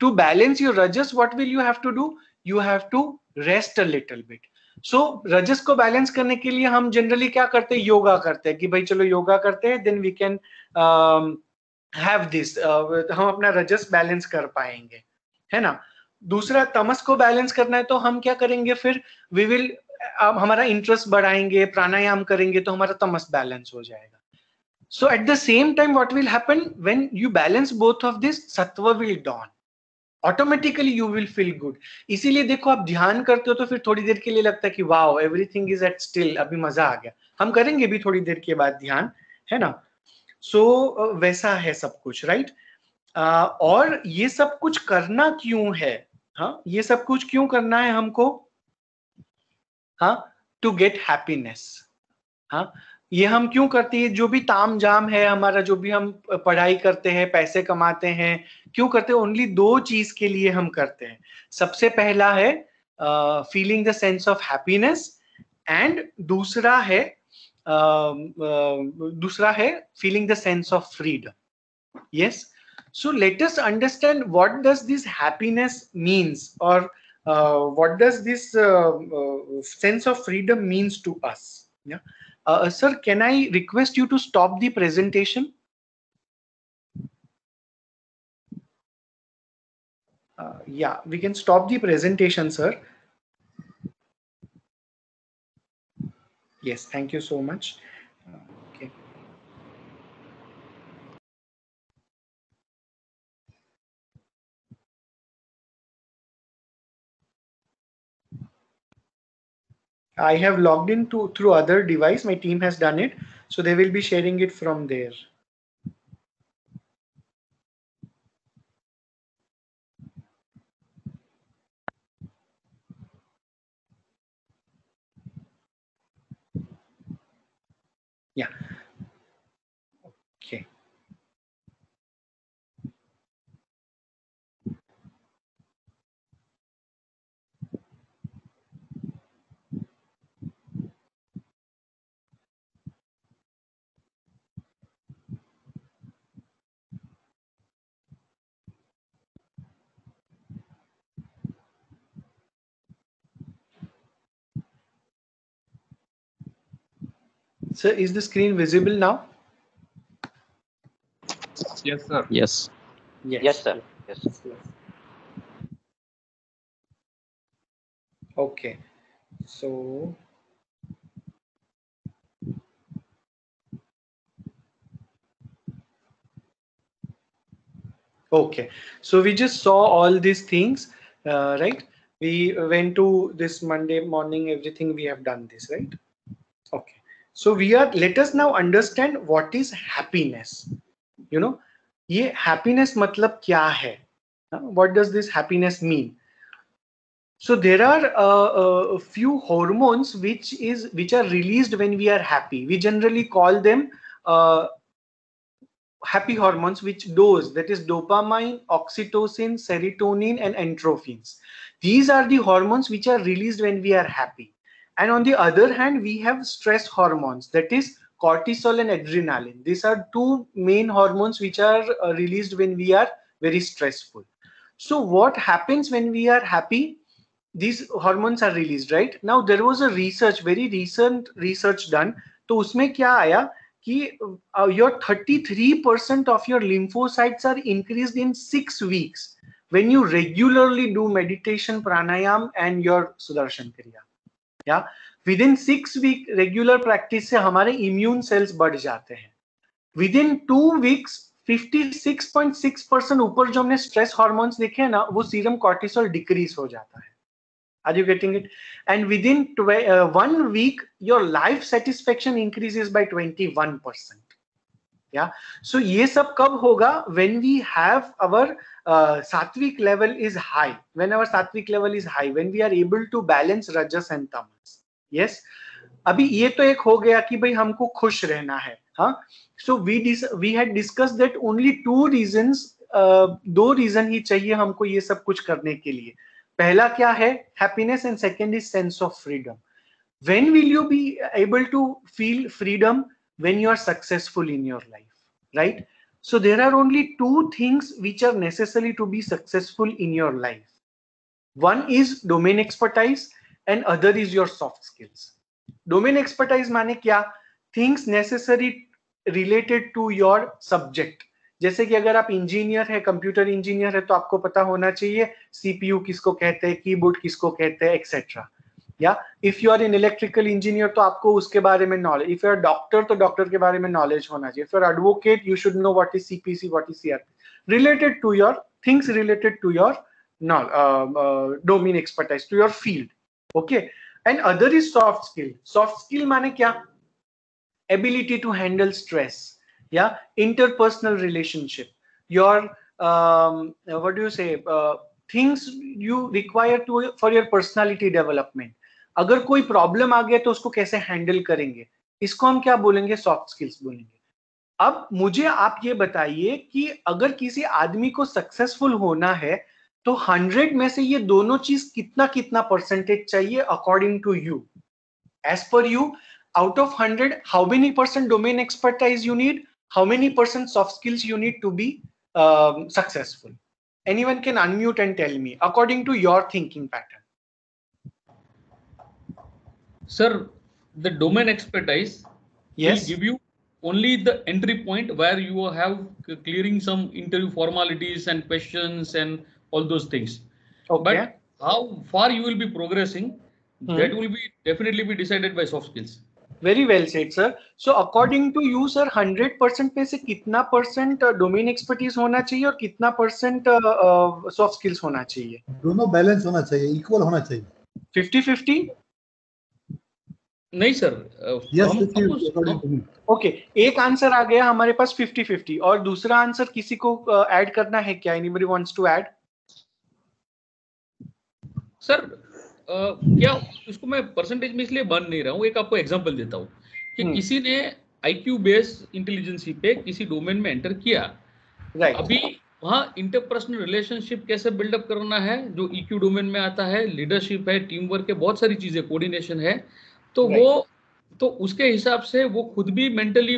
टू बैलेंस योर रजस what will you have to do you have to rest a little bit so रजस को बैलेंस करने के लिए हम जनरली क्या करते हैं? योगा करते हैं कि भाई चलो योगा करते हैं then we can have this हम अपना रजस बैलेंस कर पाएँगे, है ना? दूसरा, तमस को बैलेंस करना है तो हम क्या करेंगे फिर? वी विल अब हमारा इंटरेस्ट बढ़ाएँगे, प्राणायाम करेंगे तो हमारा तमस बैलेंस हो जाएगा। So at the same time what will happen when you balance both of this सत्व will dawn automatically you will feel good इसीलिए देखो आप ध्यान करते हो तो फिर थोड़ी देर के लिए लगता है कि wow everything is at still अभी मज़ा आ गया। हम करेंगे भी थोड़ी देर के बाद ध्यान है ना? सो so, वैसा है सब कुछ राइट uh, और ये सब कुछ करना क्यों है? हाँ ये सब कुछ क्यों करना है हमको? हाँ टू गेट हैप्पीनेस हाँ ये हम क्यों करते हैं? जो भी ताम जाम है हमारा जो भी हम पढ़ाई करते हैं पैसे कमाते हैं क्यों करते हैं? ओनली दो चीज़ के लिए हम करते हैं। सबसे पहला है feeling the sense of happiness and दूसरा है uh, uh, दूसरा है feeling the sense of freedom yes so let us understand what does this happiness happiness और or does this sense of freedom uh, to us uh, sir can i request you to stop the presentation? Uh, yeah we can stop the presentation sir. Yes thank you so much I have logged in to, through other device. My team has done it, so they will be sharing it from there. Yeah. Okay. So is the screen visible now? Yes, sir. Yes. Yes, yes sir. Yes. Okay. So Okay. So we just saw all these things, uh, right? We went to this Monday morning, everything we have done this, right? so we are let us now understand what is happiness. You know ye happiness matlab kya hai what does this happiness mean? So there are uh, a few hormones which is which are released when we are happy. We generally call them uh, happy hormones which dose that is dopamine oxytocin serotonin and endorphins. These are the hormones which are released when we are happy. And on the other hand, we have stress hormones that is cortisol and adrenaline. These are two main hormones which are uh, released when we are very stressful. So what happens when we are happy? these hormones are released right now there was a research very recent research done तो उसमें क्या आया कि uh, your 33% of your lymphocytes are increased in 6 weeks when you regularly do meditation pranayam and your sudarshan kriya या within six week regular practice से हमारे इम्यून सेल्स बढ़ जाते हैं। Within two weeks 56.6 percent ऊपर जो हमने स्ट्रेस हार्मोन देखे हैं ना, वो सीरम कॉर्टिसोल डिक्रीज हो जाता है। Are you getting it and with in one week your life satisfaction increases by 21 percent या? सो ये सब कब होगा? When we have our sattvik level is high when our sattvik level is high when we are able to balance rajas and tamas yes अभी ये तो एक हो गया कि भाई हमको खुश रहना है so we we had discuss that only two reason दो रीजन ही चाहिए हमको ये सब कुछ करने के लिए। पहला क्या है? Happiness and second is sense of freedom when will you be able to feel freedom when you are successful in your life right so there are only two things which are necessary to be successful in your life one is domain expertise and other is your soft skills domain expertise माने क्या things necessary related to your subject जैसे कि अगर आप इंजीनियर है कंप्यूटर इंजीनियर है तो आपको पता होना चाहिए सीपीयू किसको कहते हैं कीबोर्ड किसको कहते हैं एक्सेट्रा या if you are in electrical engineer तो आपको उसके बारे में knowledge if you are doctor तो डॉक्टर के बारे में नॉलेज होना चाहिए। If you are advocate you should know what is CPC what is CRP related to your things related to your domain expertise to your field okay and other is soft skill soft skill माने क्या? एबिलिटी टू हैंडल स्ट्रेस या interpersonal relationship your you say? Uh, things you require to for your personality development. अगर कोई प्रॉब्लम आ गया तो उसको कैसे हैंडल करेंगे? इसको हम क्या बोलेंगे? सॉफ्ट स्किल्स बोलेंगे। अब मुझे आप ये बताइए कि अगर किसी आदमी को सक्सेसफुल होना है तो हंड्रेड में से ये दोनों चीज़ कितना कितना परसेंटेज चाहिए according to you as per you out of hundred how many percent domain expertise you need how many percent soft skills you need to be successful any one can unmute and tell me according to your thinking pattern Sir, the domain expertise yes will give you only the entry point where you have c- clearing some interview formalities and questions and all those things. okay But how far you will be progressing, Hmm. that will be definitely be decided by soft skills. very well said sir so according to you sir 100% में से कितना परसेंट डोमेन एक्सपर्टीज होना चाहिए और कितना परसेंट सॉफ्ट स्किल्स होना चाहिए दोनों बैलेंस होना चाहिए इक्वल होना चाहिए 50 50 नहीं सर यस ओके एक आंसर आ गया हमारे पास 50 50 और दूसरा आंसर किसी को ऐड uh, करना है क्या? Anybody wants to add sir क्या इसको मैं परसेंटेज में इसलिए बन नहीं रहा हूँ एक आपको एग्जांपल देता हूँ कि हम्म। किसी ने आईक्यू बेस्ड इंटेलिजेंसी पे किसी डोमेन में एंटर किया। राइट अभी वहाँ इंटरपर्सनल रिलेशनशिप कैसे बिल्डअप करना है जो ईक्यू डोमेन में आता है लीडरशिप है टीम वर्क है बहुत सारी चीज़ें कोऑर्डिनेशन है तो Right. वो तो उसके हिसाब से वो खुद भी मेंटली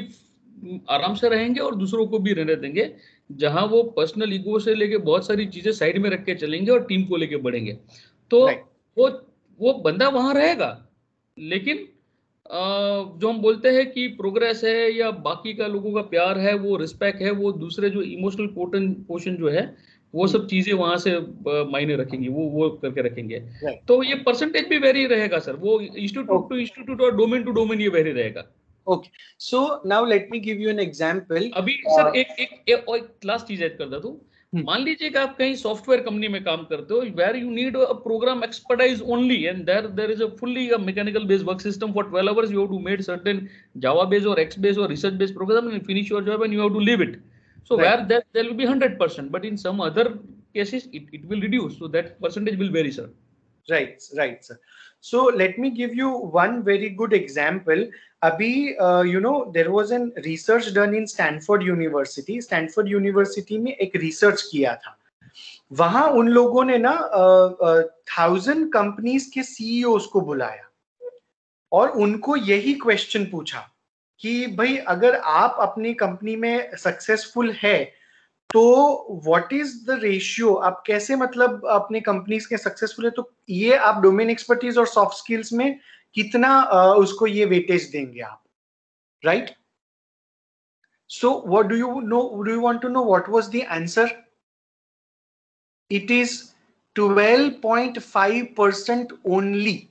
आराम से रहेंगे और दूसरों को भी रहने देंगे जहाँ वो पर्सनल ईगो से लेके बहुत सारी चीज़ें साइड में रख के चलेंगे और टीम को लेके बढ़ेंगे तो Right. वो वो बंदा वहाँ रहेगा लेकिन जो हम बोलते हैं कि प्रोग्रेस है या बाकी का लोगों का प्यार है वो रिस्पेक्ट है वो दूसरे जो इमोशनल पोर्शन जो है वो सब चीज़ें वहाँ से मायने रखेंगी वो वो करके रखेंगे। तो ये परसेंटेज भी वेरी रहेगा सर वो इंस्टीट्यूट टू इंस्टीट्यूट और डोमेन टू डोमेन ये वेरी रहेगा। So now let me give you an example. अभी और- सर एक एक एक लास्ट चीज़ ऐड कर देता हूँ हम्म। मान लीजिए कि आप कहीं सॉफ्टवेयर कंपनी में काम करते हो where you need a program expertise only and there there is a fully a mechanical based work system for 12 hours you have to made certain java based or x based or research based program and finish your job and you have to leave it. So Right. where that there will be 100% but in some other cases it, it will reduce so that percentage will vary sir right right sir so let me give you one very good example abhi uh, you know there was an research done in stanford university stanford university में एक research किया था वहाँ उन लोगों ने ना थाउज़ेंड कंपनीज़ के सीईओस को बुलाया और उनको यही क्वेश्चन पूछा कि भाई, अगर आप अपनी कंपनी में सक्सेसफुल है तो व्हाट इज़ द रेशियो आप कैसे मतलब अपने कंपनीज़ के सक्सेसफुल है? तो ये आप डोमेन एक्सपर्टीज और सॉफ्ट स्किल्स में कितना उसको ये वेटेज देंगे आप right so what do you know do you want to know what was the answer it is 12.5% only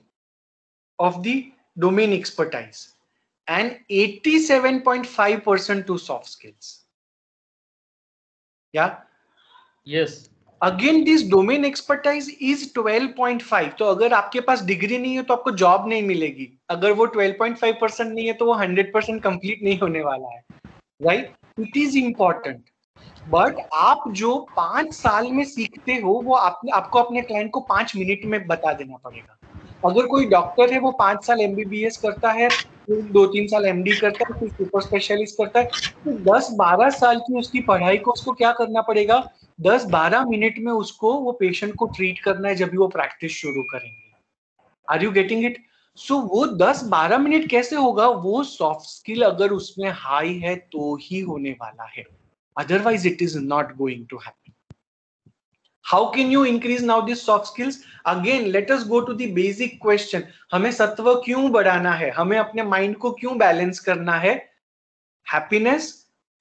of the domain expertise. And 87.5% to soft skills. Yeah? Yes. Again this domain expertise is 12.5 तो अगर आपके पास डिग्री नहीं है तो आपको जॉब नहीं मिलेगी। अगर वो 12.5 परसेंट नहीं है तो वो 100 परसेंट कंप्लीट नहीं होने वाला है। Right it is important but आप जो पाँच साल में सीखते हो वो आप, आपको अपने क्लाइंट को पाँच मिनट में बता देना पड़ेगा। अगर कोई डॉक्टर है वो पाँच साल एमबीबीएस करता है दो तीन साल एमडी करता है, फिर सुपर स्पेशलिस्ट करता है तो दस बारह साल की उसकी पढ़ाई को उसको क्या करना पड़ेगा? दस बारह मिनट में उसको वो पेशेंट को ट्रीट करना है जब भी वो प्रैक्टिस शुरू करेंगे। Are you getting it so वो दस बारह मिनट कैसे होगा? वो सॉफ्ट स्किल अगर उसमें हाई है तो ही होने वाला है। Otherwise it is not going to happen how can you increase now these soft skills again let us go to the basic question हमें सत्व क्यों बढ़ाना है हमें अपने माइंड को क्यों बैलेंस करना है happiness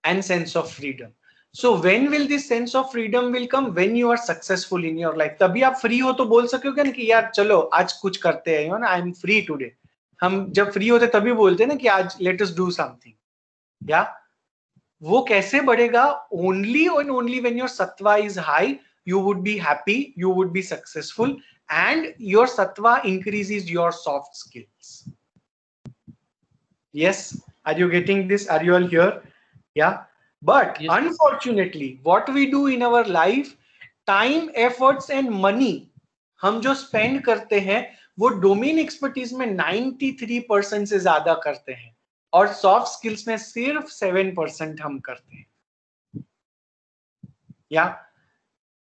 and sense of freedom so when will this sense of freedom will come when you are successful in your life तभी आप फ्री हो तो बोल सकोगे ना कि यार चलो आज कुछ करते हैं ना आई एम फ्री टुडे हम जब फ्री होते तभी बोलते हैं ना कि आज लेट अस डू समथिंग या वो कैसे बढ़ेगा only and only when your sattva is high you would be happy you would be successful and your sattva increases your soft skills yes are you getting this are you all here yeah but Yes. unfortunately what we do in our life time efforts and money हम जो स्पेंड करते हैं वो डोमेन एक्सपर्टीज में 93 परसेंट से ज़्यादा करते हैं और सॉफ्ट स्किल्स में सिर्फ़ 7 परसेंट हम करते हैं या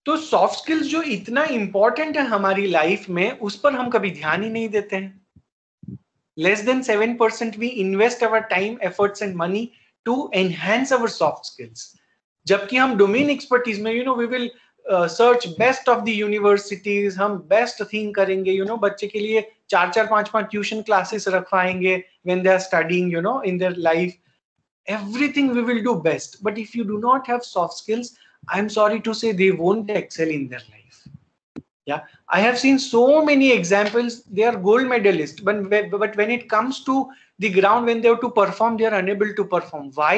तो सॉफ्ट स्किल्स जो इतना इंपॉर्टेंट है हमारी लाइफ में उस पर हम कभी ध्यान ही नहीं देते हैं। Less than seven percent we invest our time efforts and money to enhance our soft skills जबकि हम डोमेन एक्सपर्टीज में you know we will search best of the universities हम बेस्ट थिंग करेंगे यू you नो know, बच्चे के लिए चार चार पाँच पाँच tuition classes रखवाएँगे when they are studying you know in their life everything we will do best but if you do not have soft skills i'm sorry to say they won't excel in their life yeah i have seen so many examples they are gold medalists but but when it comes to the ground when they have to perform they are unable to perform why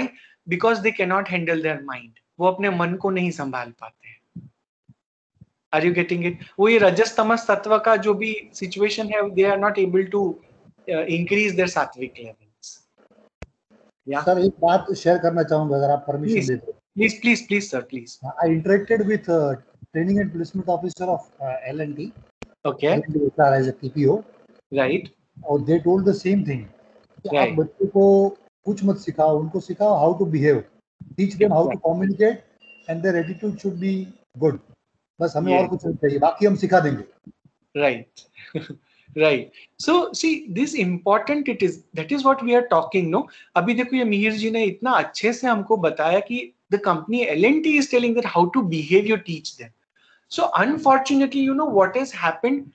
because they cannot handle their mind वो अपने मन को नहीं संभाल पाते हैं आर यू गेटिंग इट वो ये रजस तमस तत्व का जो भी सिचुएशन है they are not able to increase their sattvic levels या सर एक बात शेयर करना चाहूंगा अगर आप परमिशन Please. देते please please please sir please I interacted with training and placement officer of L and T okay as a TPO right और they told the same thing आप Right. बच्चे को कुछ मत सिखाओ उनको सिखाओ how to behave teach them how to communicate and their attitude should be good बस हमें और. कुछ नहीं चाहिए बाकी हम सिखा देंगे। Right. Right. So see this important it is that is what we are talking no? अभी देखो ये मिहिर जी ने इतना अच्छे से हमको बताया कि the company L&T is telling that how to behave you teach them so unfortunately you know what has happened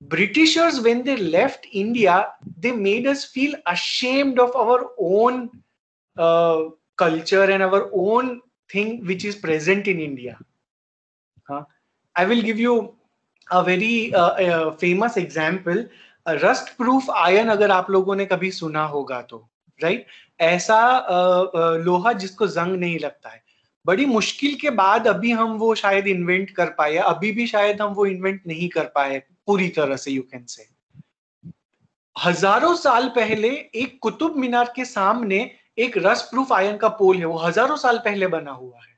britishers when they left india they made us feel ashamed of our own uh, culture and our own thing which is present in india huh? i will give you a very uh, uh, famous example rust proof iron अगर आप लोगों ने कभी सुना होगा तो राइट ऐसा लोहा जिसको जंग नहीं लगता है। बड़ी मुश्किल के बाद अभी हम वो शायद इन्वेंट कर पाए अभी भी शायद हम वो इन्वेंट नहीं कर पाए पूरी तरह से यू कैन से हज़ारों साल पहले एक कुतुब मीनार के सामने एक रस प्रूफ आयन का पोल है, वो हज़ारों साल पहले बना हुआ है।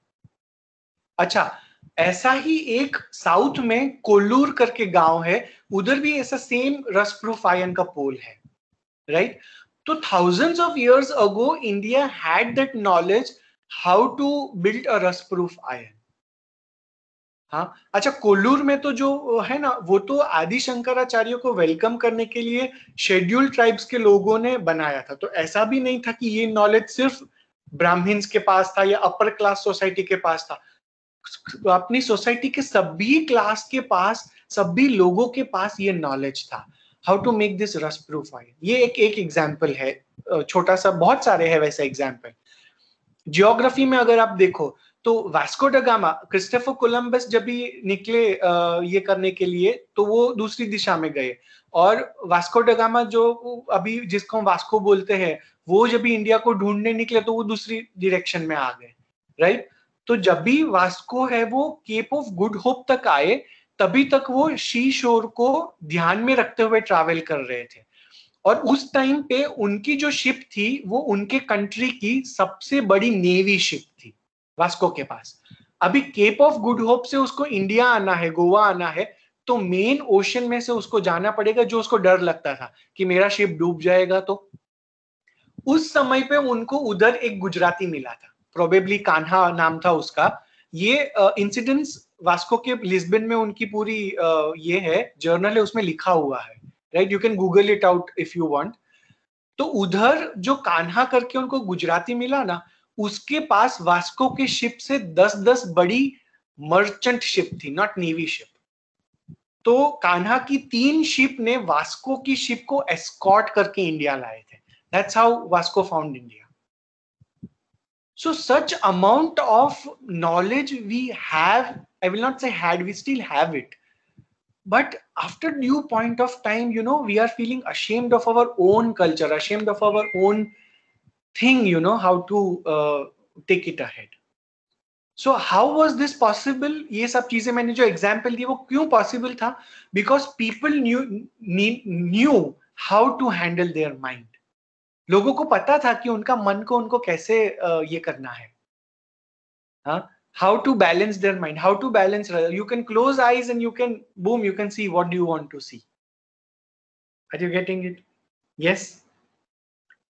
अच्छा ऐसा ही एक साउथ में कोल्लूर करके गाँव है, उधर भी ऐसा सेम रस प्रूफ आयन का पोल है राइट तो thousands of years ago India had that knowledge how to build a rust proof iron हाँ अच्छा कोल्लूर में तो जो है ना, वो तो आदि शंकराचार्य को वेलकम करने के लिए शेड्यूल्ड ट्राइब्स के लोगों ने बनाया था। तो ऐसा भी नहीं था कि ये नॉलेज सिर्फ़ ब्राह्मण्स के पास था या अपर क्लास सोसाइटी के पास था। अपनी सोसाइटी के सभी क्लास के पास, सभी लोगों के पास ये नॉलेज था। How to make this rust proof iron ये एक एक एग्ज़ाम्पल है। छोटा सा, बहुत सारे है वैसे एग्ज़ाम्पल जियोग्राफी में अगर आप देखो तो वास्को डगामा क्रिस्टोफर कोलंबस जब भी निकले ये करने के लिए तो वो दूसरी दिशा में गए। और वास्को डगामा जो अभी जिसको हम वास्को बोलते हैं, वो जब भी इंडिया को ढूँढने निकले तो वो दूसरी डिरेक्शन में आ गए। राइट तो जब भी वास्को है वो केप ऑफ़ गुड होप तक आए तभी तक वो शी शोर को ध्यान में रखते हुए ट्रैवल कर रहे थे। और उस टाइम पे उनकी जो शिप थी, वो उनके कंट्री की सबसे बड़ी नेवी शिप थी वास्को के पास। अभी केप ऑफ़ गुड होप से उसको इंडिया आना है गोवा आना है तो मेन ओशन में से उसको जाना पड़ेगा, जो उसको डर लगता था कि मेरा शिप डूब जाएगा तो। उस समय पे उनको उधर एक गुजराती मिला था प्रोबेबली कान्हा नाम था उसका। ये इंसिडेंट्स वास्को के लिस्बन में उनकी पूरी ये है, जर्नल है, उसमें लिखा हुआ है right you can Google it out if you want तो उधर जो कान्हा करके उनको गुजराती मिला ना, उसके पास वास्को के शिप से दस दस बड़ी मर्चेंट शिप थी नॉट नेवी शिप तो कान्हा की तीन शिप ने वास्को की शिप को एस्कॉर्ट करके इंडिया लाए थे. That's how Vasco found India so such amount of knowledge we have i will not say had we still have it but after due point of time you know we are feeling ashamed of our own culture ashamed of our own thing you know how to uh, take it ahead so how was this possible ये सब चीज़ें मैंने जो एग्ज़ाम्पल दी वो क्यों पॉसिबल था because people knew knew how to handle their mind लोगों को पता था कि उनका मन को उनको कैसे uh, ये करना है हाँ how to balance their mind how to balance you can close eyes and you can boom you can see what do you want to see. Are you getting it? Yes?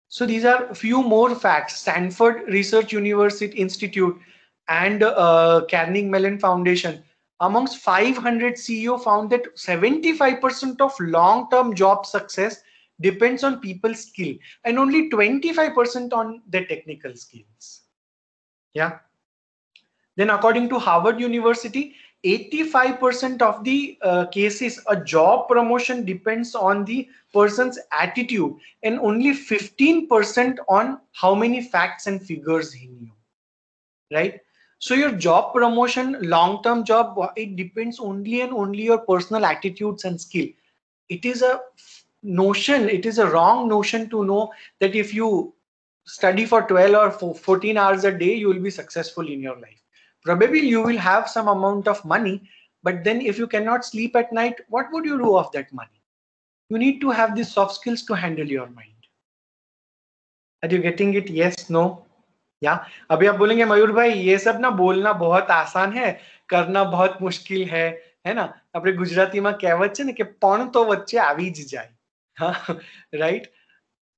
So these are few more facts. Stanford research university institute and uh, carnegie mellon foundation. Amongst 500 ceo found that 75% of long term job success depends on people's skill and only 25% on their technical skills. Yeah then, according to Harvard University, 85% of the uh, cases, a job promotion depends on the person's attitude, and only 15% on how many facts and figures he knew. Right? So, your job promotion, long term job, it depends only and only your personal attitudes and skill. It is a notion, it is a wrong notion to know that if you study for 12 or 14 hours a day, you will be successful in your life probably you will have some amount of money but then if you cannot sleep at night what would you do of that money you need to have these soft skills to handle your mind are you getting it yes no या अभी आप बोलेंगे मयूर भाई ये सब ना बोलना बहुत आसान है करना बहुत मुश्किल है है ना આપણે ગુજરાતીમાં કહેવત છે ને કે પણ તો વચ્ચે આવી જ જાય હા right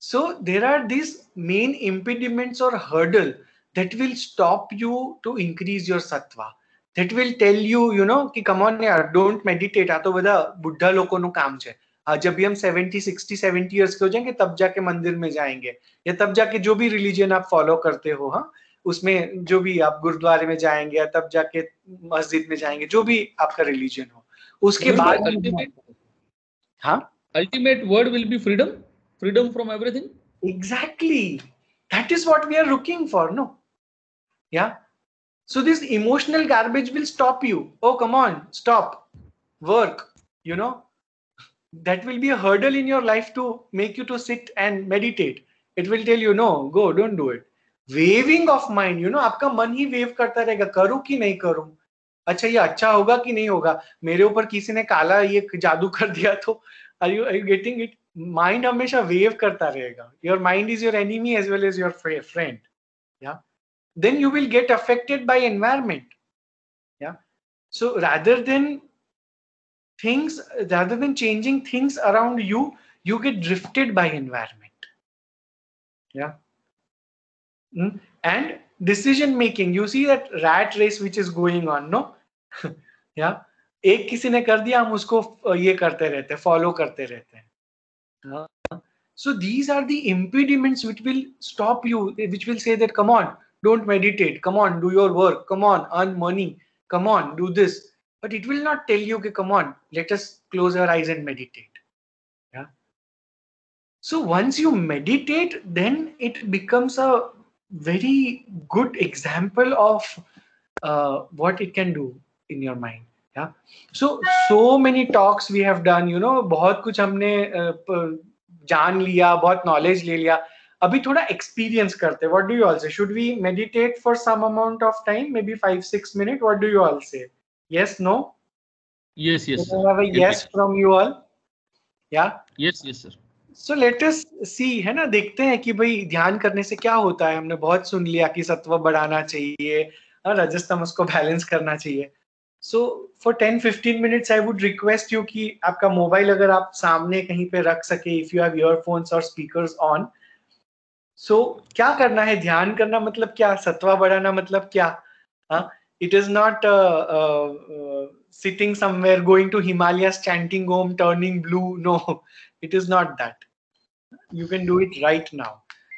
so there are these main impediments or hurdle that will stop you to increase your sattva that will tell you you know कि come on यार don't meditate आ तो બધા बुढ़ा लोगों નું काम છે हाँ जब भी हम 70 60 70 इयर्स के हो जाएंगे तब जाके मंदिर में जाएंगे या तब जाके जो भी रिलीजन आप फॉलो करते हो हाँ उसमें जो भी आप गुरुद्वारे में जाएंगे या तब जाके मस्जिद में जाएंगे जो भी आपका रिलीजन हो उसके बाद ultimate, हाँ ultimate word will be freedom freedom from everything exactly that is what we are looking for no yeah so this emotional garbage will stop you oh come on stop work you know that will be a hurdle in your life to make you to sit and meditate it will tell you no go don't do it waving of mind you know आपका मन ही वेव करता रहेगा करूँ कि नहीं करूँ अच्छा ये अच्छा होगा कि नहीं होगा मेरे ऊपर किसी ने काला ये जादू कर दिया तो are you are you getting it mind हमेशा वेव करता रहेगा your mind is your enemy as well as your friend या then you will get affected by environment yeah so rather than things rather than changing things around you you get drifted by environment yeah Mm. and decision making you see that rat race which is going on no yeah एक किसी ने कर दिया हम उसको ये करते रहते हैं फॉलो करते रहते हैं so these are the impediments which will stop you which will say that come on don't meditate come on do your work come on earn money come on do this but it will not tell you okay, come on let us close our eyes and meditate yeah so once you meditate then it becomes a very good example of uh, what it can do in your mind yeah so so many talks we have done you know बहुत कुछ हमने uh, जान लिया बहुत नॉलेज ले लिया अभी थोड़ा एक्सपीरियंस करते हैं। What do you all say should we meditate for some amount of time may be 5 6 minute what do you all say yes no yes yes I have a yes from you all. Yeah? Yes yes sir. So let us see है ना? देखते हैं कि भाई ध्यान करने से क्या होता है। हमने बहुत सुन लिया कि सत्व बढ़ाना चाहिए रजस्तम उसको बैलेंस करना चाहिए। So for ten fifteen minutes I would request you कि आपका मोबाइल अगर आप सामने कहीं पे रख सके इफ़ यू हैव ईयरफोन्स और स्पीकर्स ऑन सो so, क्या करना है ध्यान करना मतलब क्या सत्वा बढ़ाना मतलब क्या it is not sitting somewhere going to Himalaya chanting Om turning blue no it is not that you can do it right now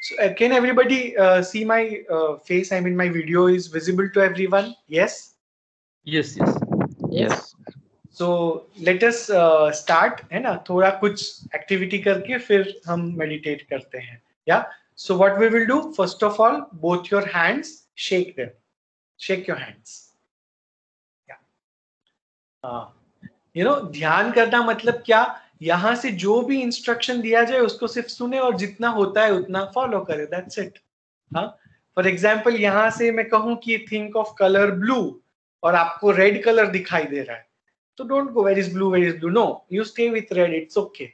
so uh, can everybody uh, see my uh, face i mean my video is visible to everyone yes yes yes Yes. so let us uh, start है ना थोड़ा कुछ एक्टिविटी करके फिर हम मेडिटेट करते हैं या so what we will do first of all both your hands shake them. Shake your hands. Yeah. Uh, you know ध्यान करना मतलब क्या? यहाँ से जो भी इंस्ट्रक्शन दिया जाए उसको सिर्फ़ सुने और जितना होता है उतना फॉलो करे. दैट्स इट हाँ? फॉर एग्ज़ाम्पल यहाँ से मैं कहूँ कि थिंक ऑफ़ कलर ब्लू और आपको रेड कलर दिखाई दे रहा है. तो don't go where is blue where is blue no you stay with red it's okay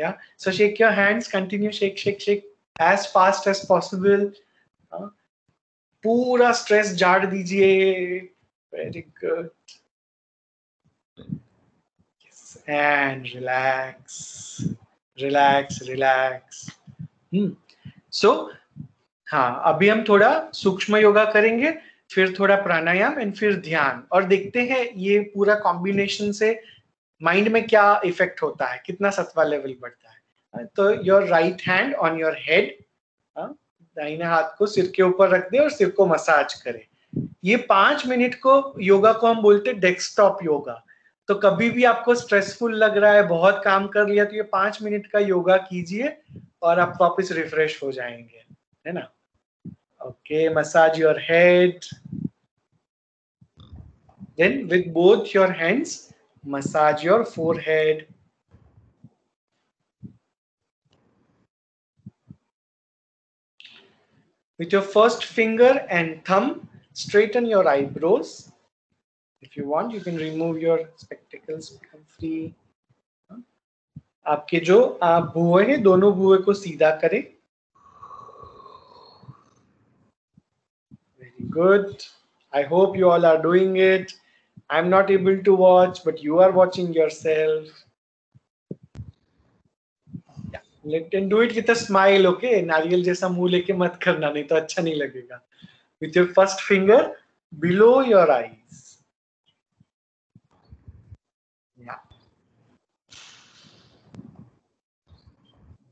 या so shake your hands continue shake shake shake as fast as possible पूरा स्ट्रेस झाड़ दीजिए। Very good relax. Relax relax. Hmm. so हाँ अभी हम थोड़ा सूक्ष्म योगा करेंगे, फिर थोड़ा प्राणायाम एंड फिर ध्यान। और देखते हैं ये पूरा कॉम्बिनेशन से माइंड में क्या इफ़ेक्ट होता है, कितना सत्वा लेवल बढ़ता है। तो your right hand on your head दाहिने हाथ को सिर के ऊपर रख दे और सिर को मसाज करे। ये पाँच मिनट को योगा को हम बोलते डेस्कटॉप योगा। तो कभी भी आपको स्ट्रेसफुल लग रहा है, बहुत काम कर लिया तो ये पाँच मिनट का योगा कीजिए और आप वापस रिफ्रेश हो जाएँगे, है ना? Okay massage your head then with both your hands massage your forehead with your first finger and thumb straighten your eyebrows if you want you can remove your spectacles become free आपके जो आप भुए हैं दोनों भुए को सीधा करें very good i hope you all are doing it i'm not able to watch but you are watching yourself yeah let and do it with a smile okay नारियल जैसा मुँह लेके मत करना नहीं तो अच्छा नहीं लगेगा with your first finger below your eyes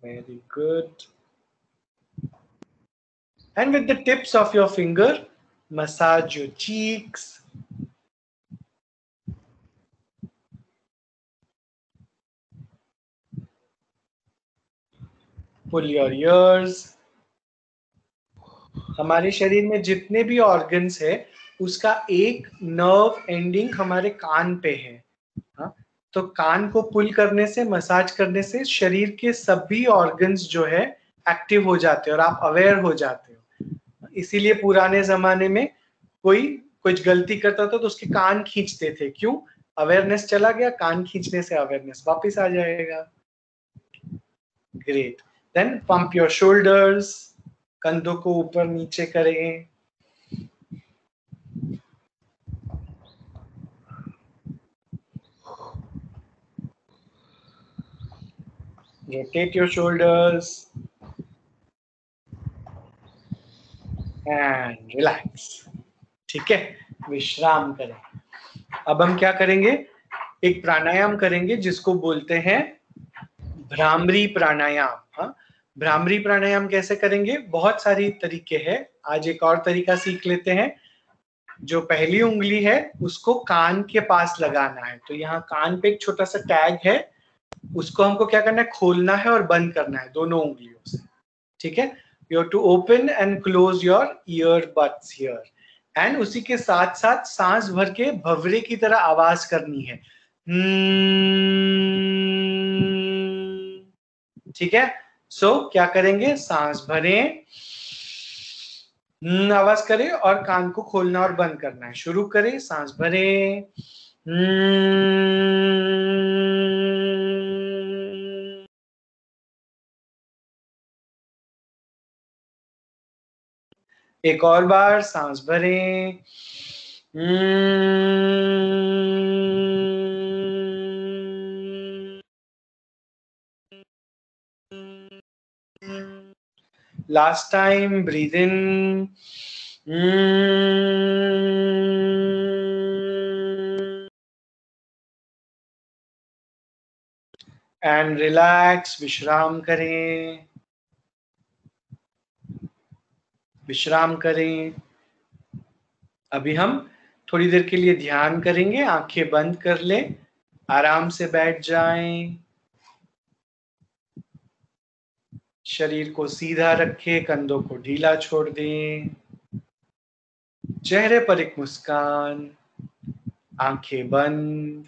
Very good. And with the tips of your finger, massage your cheeks. Pull your ears. हमारे शरीर में जितने भी ऑर्गन्स है, उसका एक नर्व एंडिंग हमारे कान पे है। हाँ? तो कान को पुल करने से मसाज करने से शरीर के सभी ऑर्गन्स जो है एक्टिव हो जाते हैं और आप अवेयर हो जाते हो। इसीलिए पुराने जमाने में कोई, कुछ गलती करता था तो उसके कान खींचते थे। क्यों? अवेयरनेस चला गया, कान खींचने से अवेयरनेस वापस आ जाएगा। Great then pump your shoulders कंधों को ऊपर नीचे करें। Rotate your shoulders and relax ठीक है? विश्राम करें। अब हम क्या करेंगे? एक प्राणायाम करेंगे जिसको बोलते हैं भ्रामरी प्राणायाम। हाँ? भ्रामरी प्राणायाम कैसे करेंगे? बहुत सारी तरीके हैं। आज एक और तरीका सीख लेते हैं। जो पहली उंगली है, उसको कान के पास लगाना है। तो यहाँ कान पे एक छोटा सा टैग है। उसको हमको क्या करना है? खोलना है और बंद करना है दोनों उंगलियों से। ठीक है? You too open and close your earbuds here and उसी के साथ साथ सांस भर के भवरे की तरह आवाज़ करनी है। ठीक है? सो so, क्या करेंगे? सांस भरें आवाज़ करें और कान को खोलना और बंद करना है। शुरू करें सांस भरें एक और बार सांस भरें last time breathe in and relax विश्राम करें विश्राम करें अभी हम थोड़ी देर के लिए ध्यान करेंगे, आँखें बंद कर लें, आराम से बैठ जाएँ। शरीर को सीधा रखें, कंधों को ढीला छोड़ दें। चेहरे पर एक मुस्कान, आँखें बंद।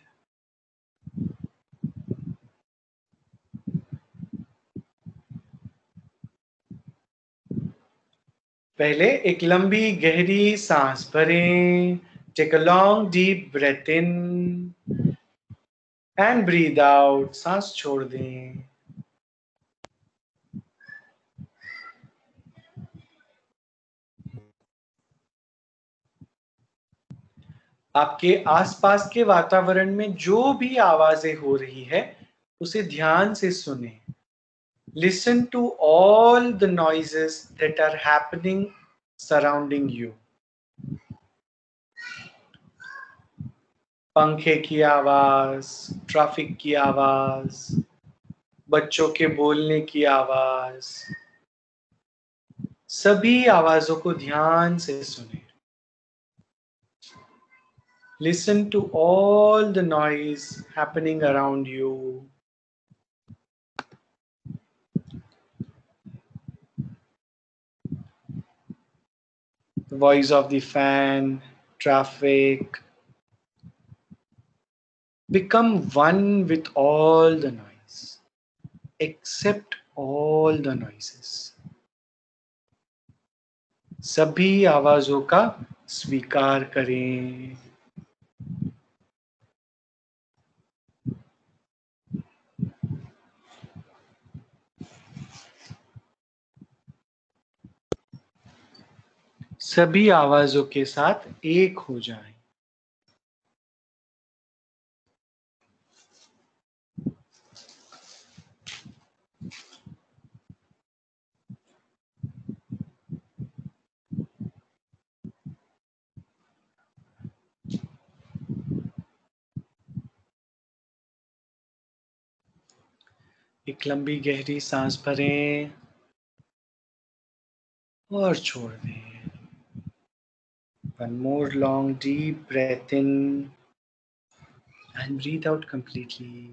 पहले एक लंबी, गहरी सांस भरें। Take a long deep breath in and breathe out सांस छोड़ दें। आपके आसपास के वातावरण में जो भी आवाज़ें हो रही है, उसे ध्यान से सुने। Listen to all the noises that are happening surrounding you. पंखे की आवाज़ ट्रैफ़िक की आवाज़, बच्चों के बोलने की आवाज़, सभी आवाजों को ध्यान से सुने। listen to all the noise happening around you the voice of the fan, traffic. Become one with all the noise. Accept all the noises. सभी आवाजों का स्वीकार करें सभी आवाजों के साथ एक हो जाए। एक लंबी गहरी सांस भरें और छोड़ दें। One more long deep breath in and breathe out completely.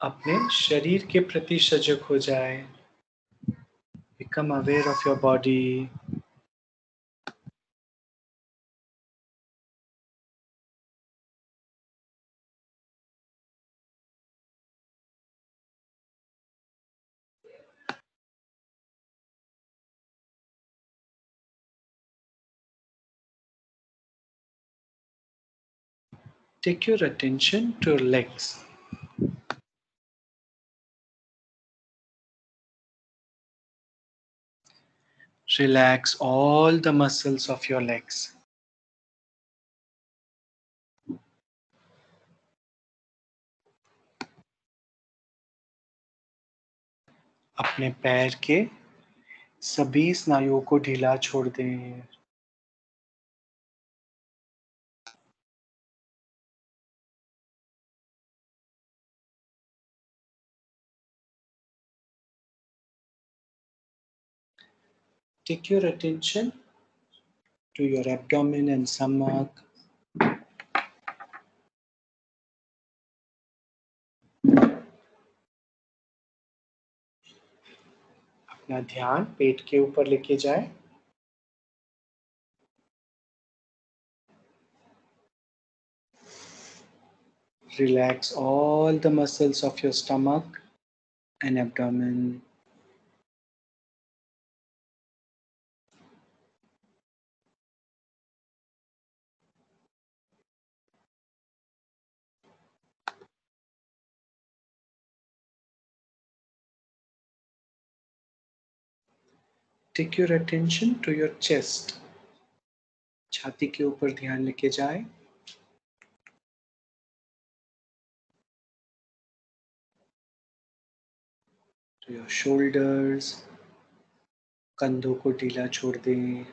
अपने शरीर के प्रति सजग हो जाए become aware of your body take your attention to your legs. Relax all the muscles of your legs. अपने पैर के सभी स्नायुओं को ढीला छोड़ दें take your attention to your abdomen and stomach. अपना ध्यान पेट के ऊपर लेके जाए Relax all the muscles of your stomach and abdomen. take your attention to your chest छाती के ऊपर ध्यान लेके जाए। योर शोल्डर्स कंधों को ढीला छोड़ दें।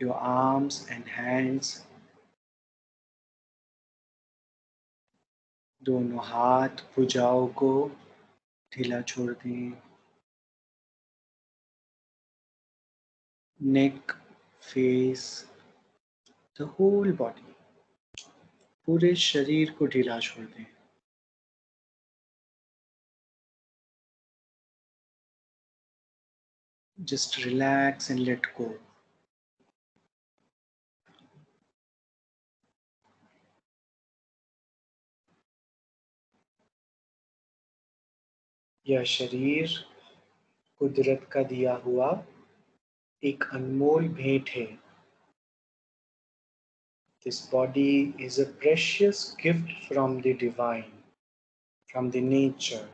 योर आर्म्स एंड हैंड्स दोनों हाथ भुजाओ को। ढीला छोड़ दें। Neck face the whole body पूरे शरीर को ढीला छोड़ दें। Just relax and let go यह शरीर कुदरत का दिया हुआ एक अनमोल भेंट है। This body is a precious gift from the divine from the nature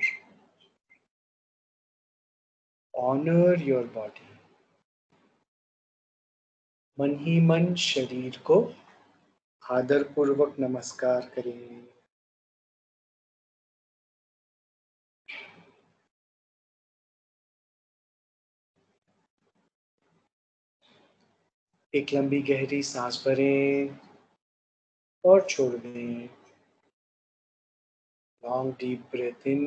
honour your body मन ही मन शरीर को आदरपूर्वक नमस्कार करें। एक लंबी गहरी सांस भरें और छोड़ दें। Long deep breath in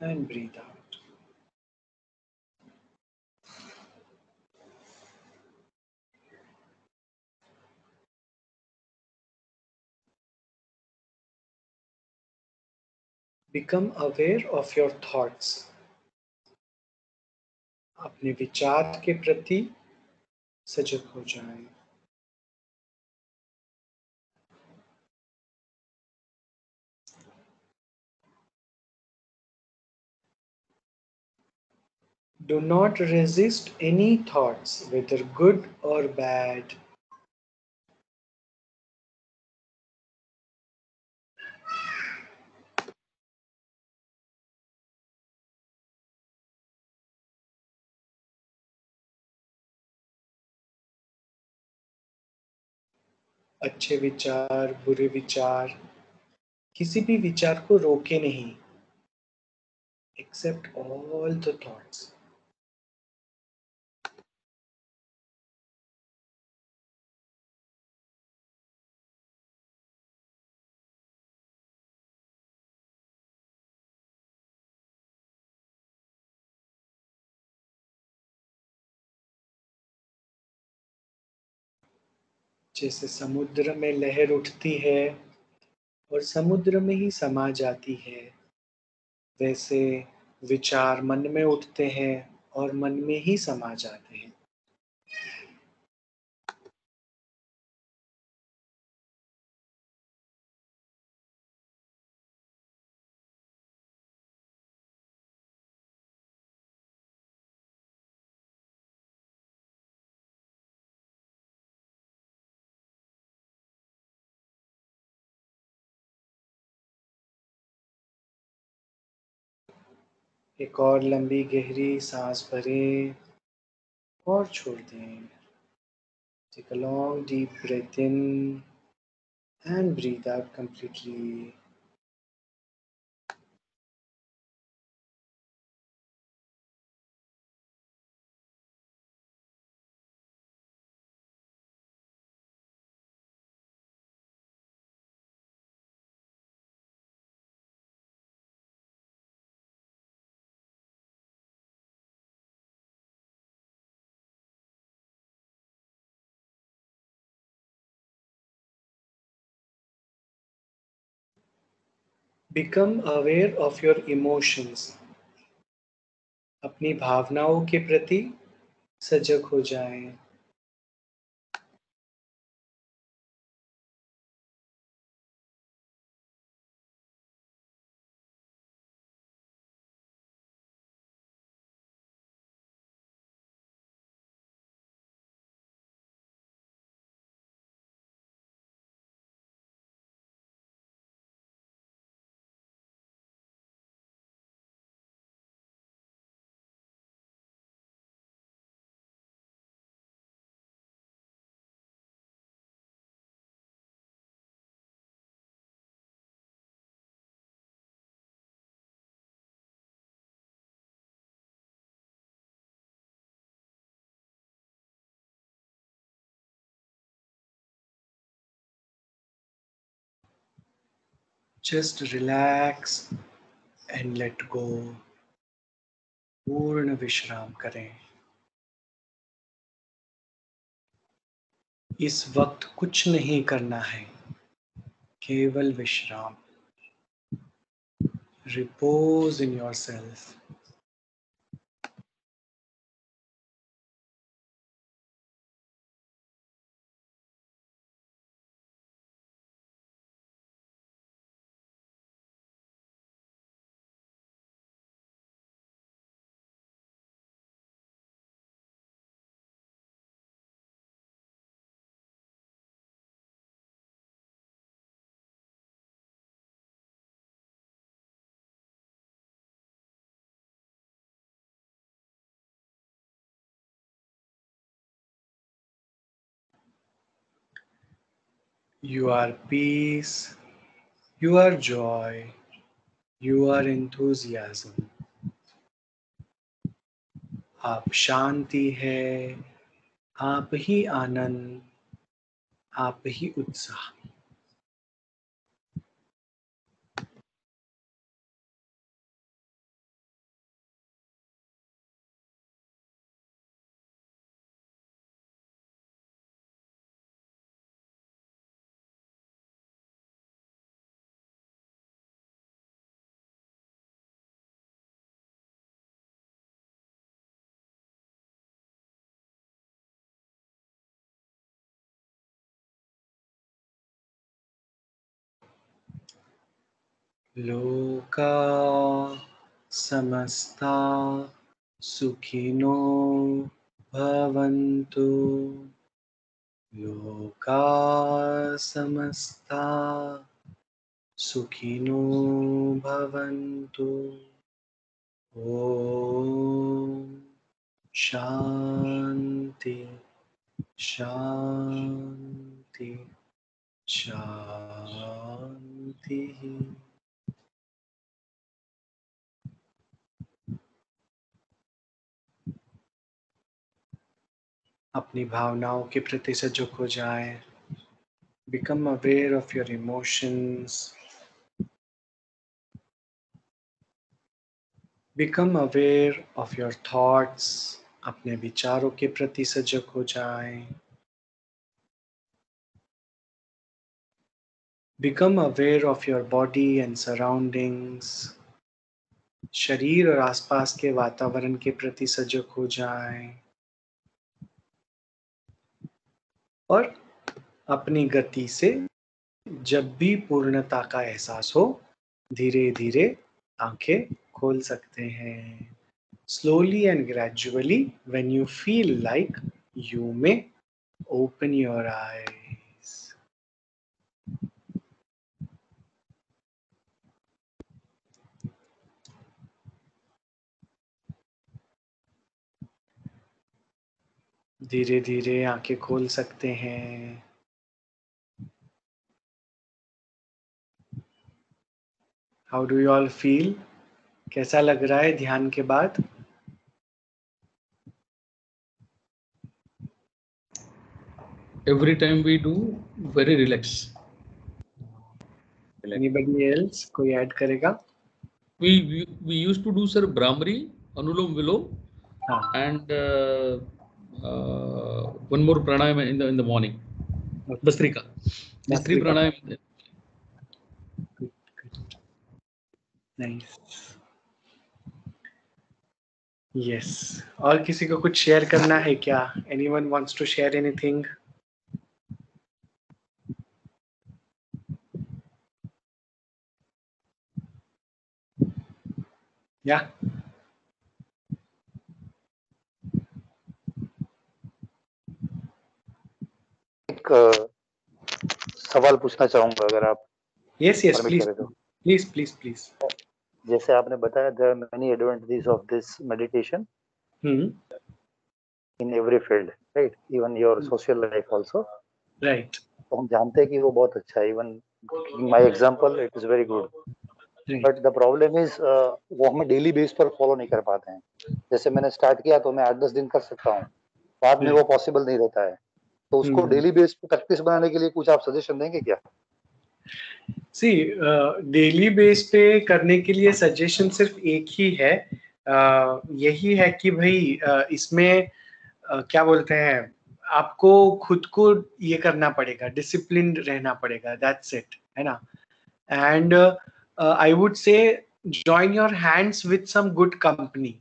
and breathe out become aware of your thoughts अपने विचार के प्रति such. Do not resist any thoughts, whether good or bad. अच्छे विचार बुरे विचार किसी भी विचार को रोके नहीं। एक्सेप्ट ऑल द थॉट्स जैसे समुद्र में लहर उठती है और समुद्र में ही समा जाती है। वैसे विचार मन में उठते हैं और मन में ही समा जाते हैं। एक और लंबी गहरी सांस भरें और छोड़ दें। Take a long deep breath in and breathe out completely Become aware of your emotions. अपनी भावनाओं के प्रति सजग हो जाएँ। Just relax and let go. पूर्ण विश्राम करें इस वक्त कुछ नहीं करना है, केवल विश्राम। Repose in yourself You are peace, you are joy, you are enthusiasm. आप शांति है आप ही आनंद आप ही उत्साह लोका समस्ता सुखिनो भवन्तु। लोका समस्ता सुखिनो भवन्तु। ॐ शान्ति शान्ति शांति अपनी भावनाओं के प्रति सजग हो जाए। Become aware of your emotions become aware of your thoughts अपने विचारों के प्रति सजग हो जाए। Become aware of your body and surroundings शरीर और आसपास के वातावरण के प्रति सजग हो जाए। और अपनी गति से जब भी पूर्णता का एहसास हो धीरे धीरे आँखें खोल सकते हैं। Slowly and gradually when you feel like you may open your eye धीरे धीरे आँखें खोल सकते हैं। How do you all feel कैसा लग रहा है ध्यान के बाद? Every time we do very relax anybody else कोई ऐड करेगा? We we used to do sir bhramari anulom vilom and uh, one more pranayam in the in the morning bastrika three Bastrika. pranayam nice yes और किसी को कुछ शेयर करना है क्या anyone wants to share anything या सवाल पूछना चाहूँगा अगर आप yes yes please please please please जैसे आपने बताया there are many advantages of this meditation in every field right even your social life also right तो हम जानते हैं कि वो बहुत अच्छा है। Even my example it is very good but the problem is वो हमें डेली बेस पर फॉलो नहीं कर पाते हैं। जैसे मैंने स्टार्ट किया तो मैं आठ दस दिन कर सकता हूँ। बाद में वो पॉसिबल नहीं रहता है। तो उसको हम्म। डेली बेस पे प्रैक्टिस बनाने के लिए कुछ आप सजेशन देंगे क्या? सी डेली बेस पे करने के लिए सजेशन सिर्फ़ एक ही है। Uh, यही है कि भाई uh, इसमें uh, क्या बोलते हैं आपको खुद को ये करना पड़ेगा डिसिप्लिन रहना पड़ेगा दैट्स इट है ना? And I would say join your hands with some good company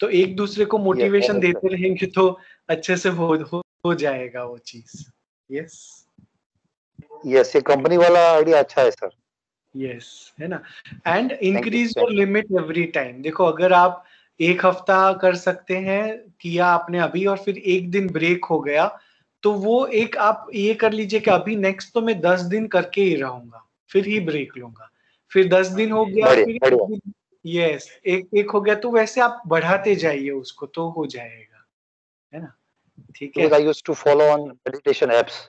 तो एक दूसरे को मोटिवेशन देते रहेंगे तो अच्छे से हो हो, हो जाएगा वो चीज़। यस यस ये कंपनी वाला आइडिया अच्छा है सर यस है ना? And increase your limit every time देखो अगर आप एक हफ़्ता कर सकते हैं किया आपने अभी और फिर एक दिन ब्रेक हो गया तो वो एक आप ये कर लीजिए कि अभी नेक्स्ट तो मैं दस दिन करके ही रहूँगा फिर ही ब्रेक लूँगा। फिर दस दिन हो गया बढ़िया, फिर। यस एक एक हो गया तो वैसे आप बढ़ाते जाइए उसको तो हो जाएगा। है ना? ठीक है। I used to follow on meditation apps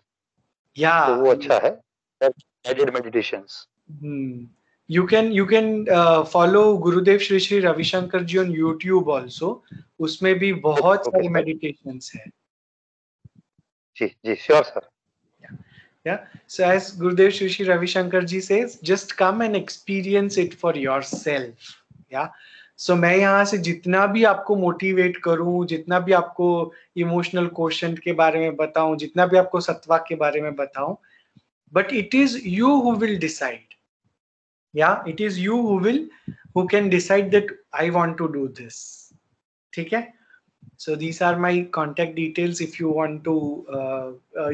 yeah. वो अच्छा है। Added meditations you can you can follow Gurudev Shri Shri Ravishankar ji on YouTube also उसमें भी बहुत सारे मेडिटेशंस हैं। जी जी श्योर सर या सो एज गुरुदेव श्री श्री रविशंकर जी से just come and experience it for yourself yeah? So मैं यहाँ से जितना भी आपको मोटिवेट करूँ, जितना भी आपको इमोशनल क्वेश्चन के बारे में बताऊँ, जितना भी आपको सत्वा के बारे में बताऊँ but it is you who will decide yeah it is you who will who can decide that I want to do this ठीक है? So these are my contact details if you want to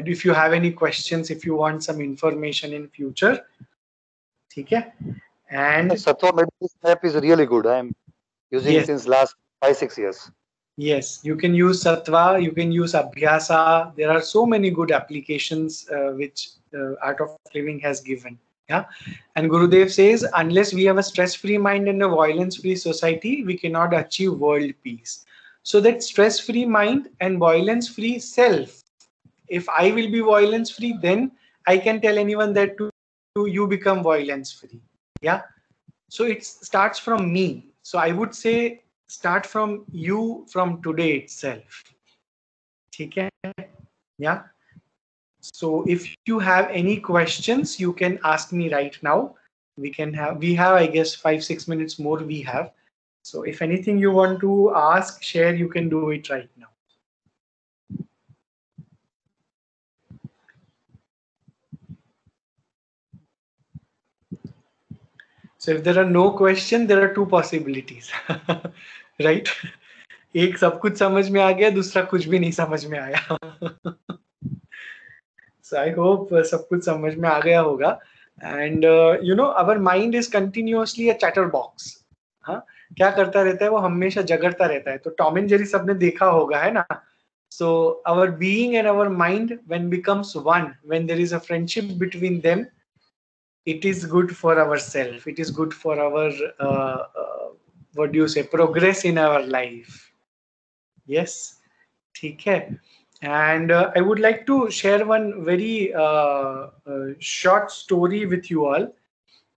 if you have any question if you want some information in future ठीक है? And satwa meditation app is really good. I am using Yes. it since last five six years. Yes, you can use Sattva, you can use Abhyasa. There are so many good applications uh, which uh, Art of Living has given. Yeah. And Gurudev says, unless we have a stress free mind and a violence free society, we cannot achieve world peace. So, that stress free mind and violence free self, if I will be violence free, then i can tell anyone that to, to you become violence free yeah so it starts from me so i would say start from you from today itself. Okay? Yeah? So if you have any questions you can ask me right now. We can have we have i guess five six minutes more we have. So if anything you want to ask share you can do it right now so if there are no question there are two possibilities right एक सब कुछ समझ में आ गया दूसरा कुछ भी नहीं समझ में आया so i hope uh, सब कुछ समझ में आ गया होगा and uh, you know our mind is continuously a chatterbox हाँ क्या करता रहता है वो हमेशा जगड़ता रहता है तो टॉम एंड जेरी सबने देखा होगा है ना so our being and our mind when becomes one when there is a friendship between them it is good for ourself it is good for our uh, uh, what do you say progress in our life yes ठीक है and uh, i would like to share one very uh, uh, short story with you all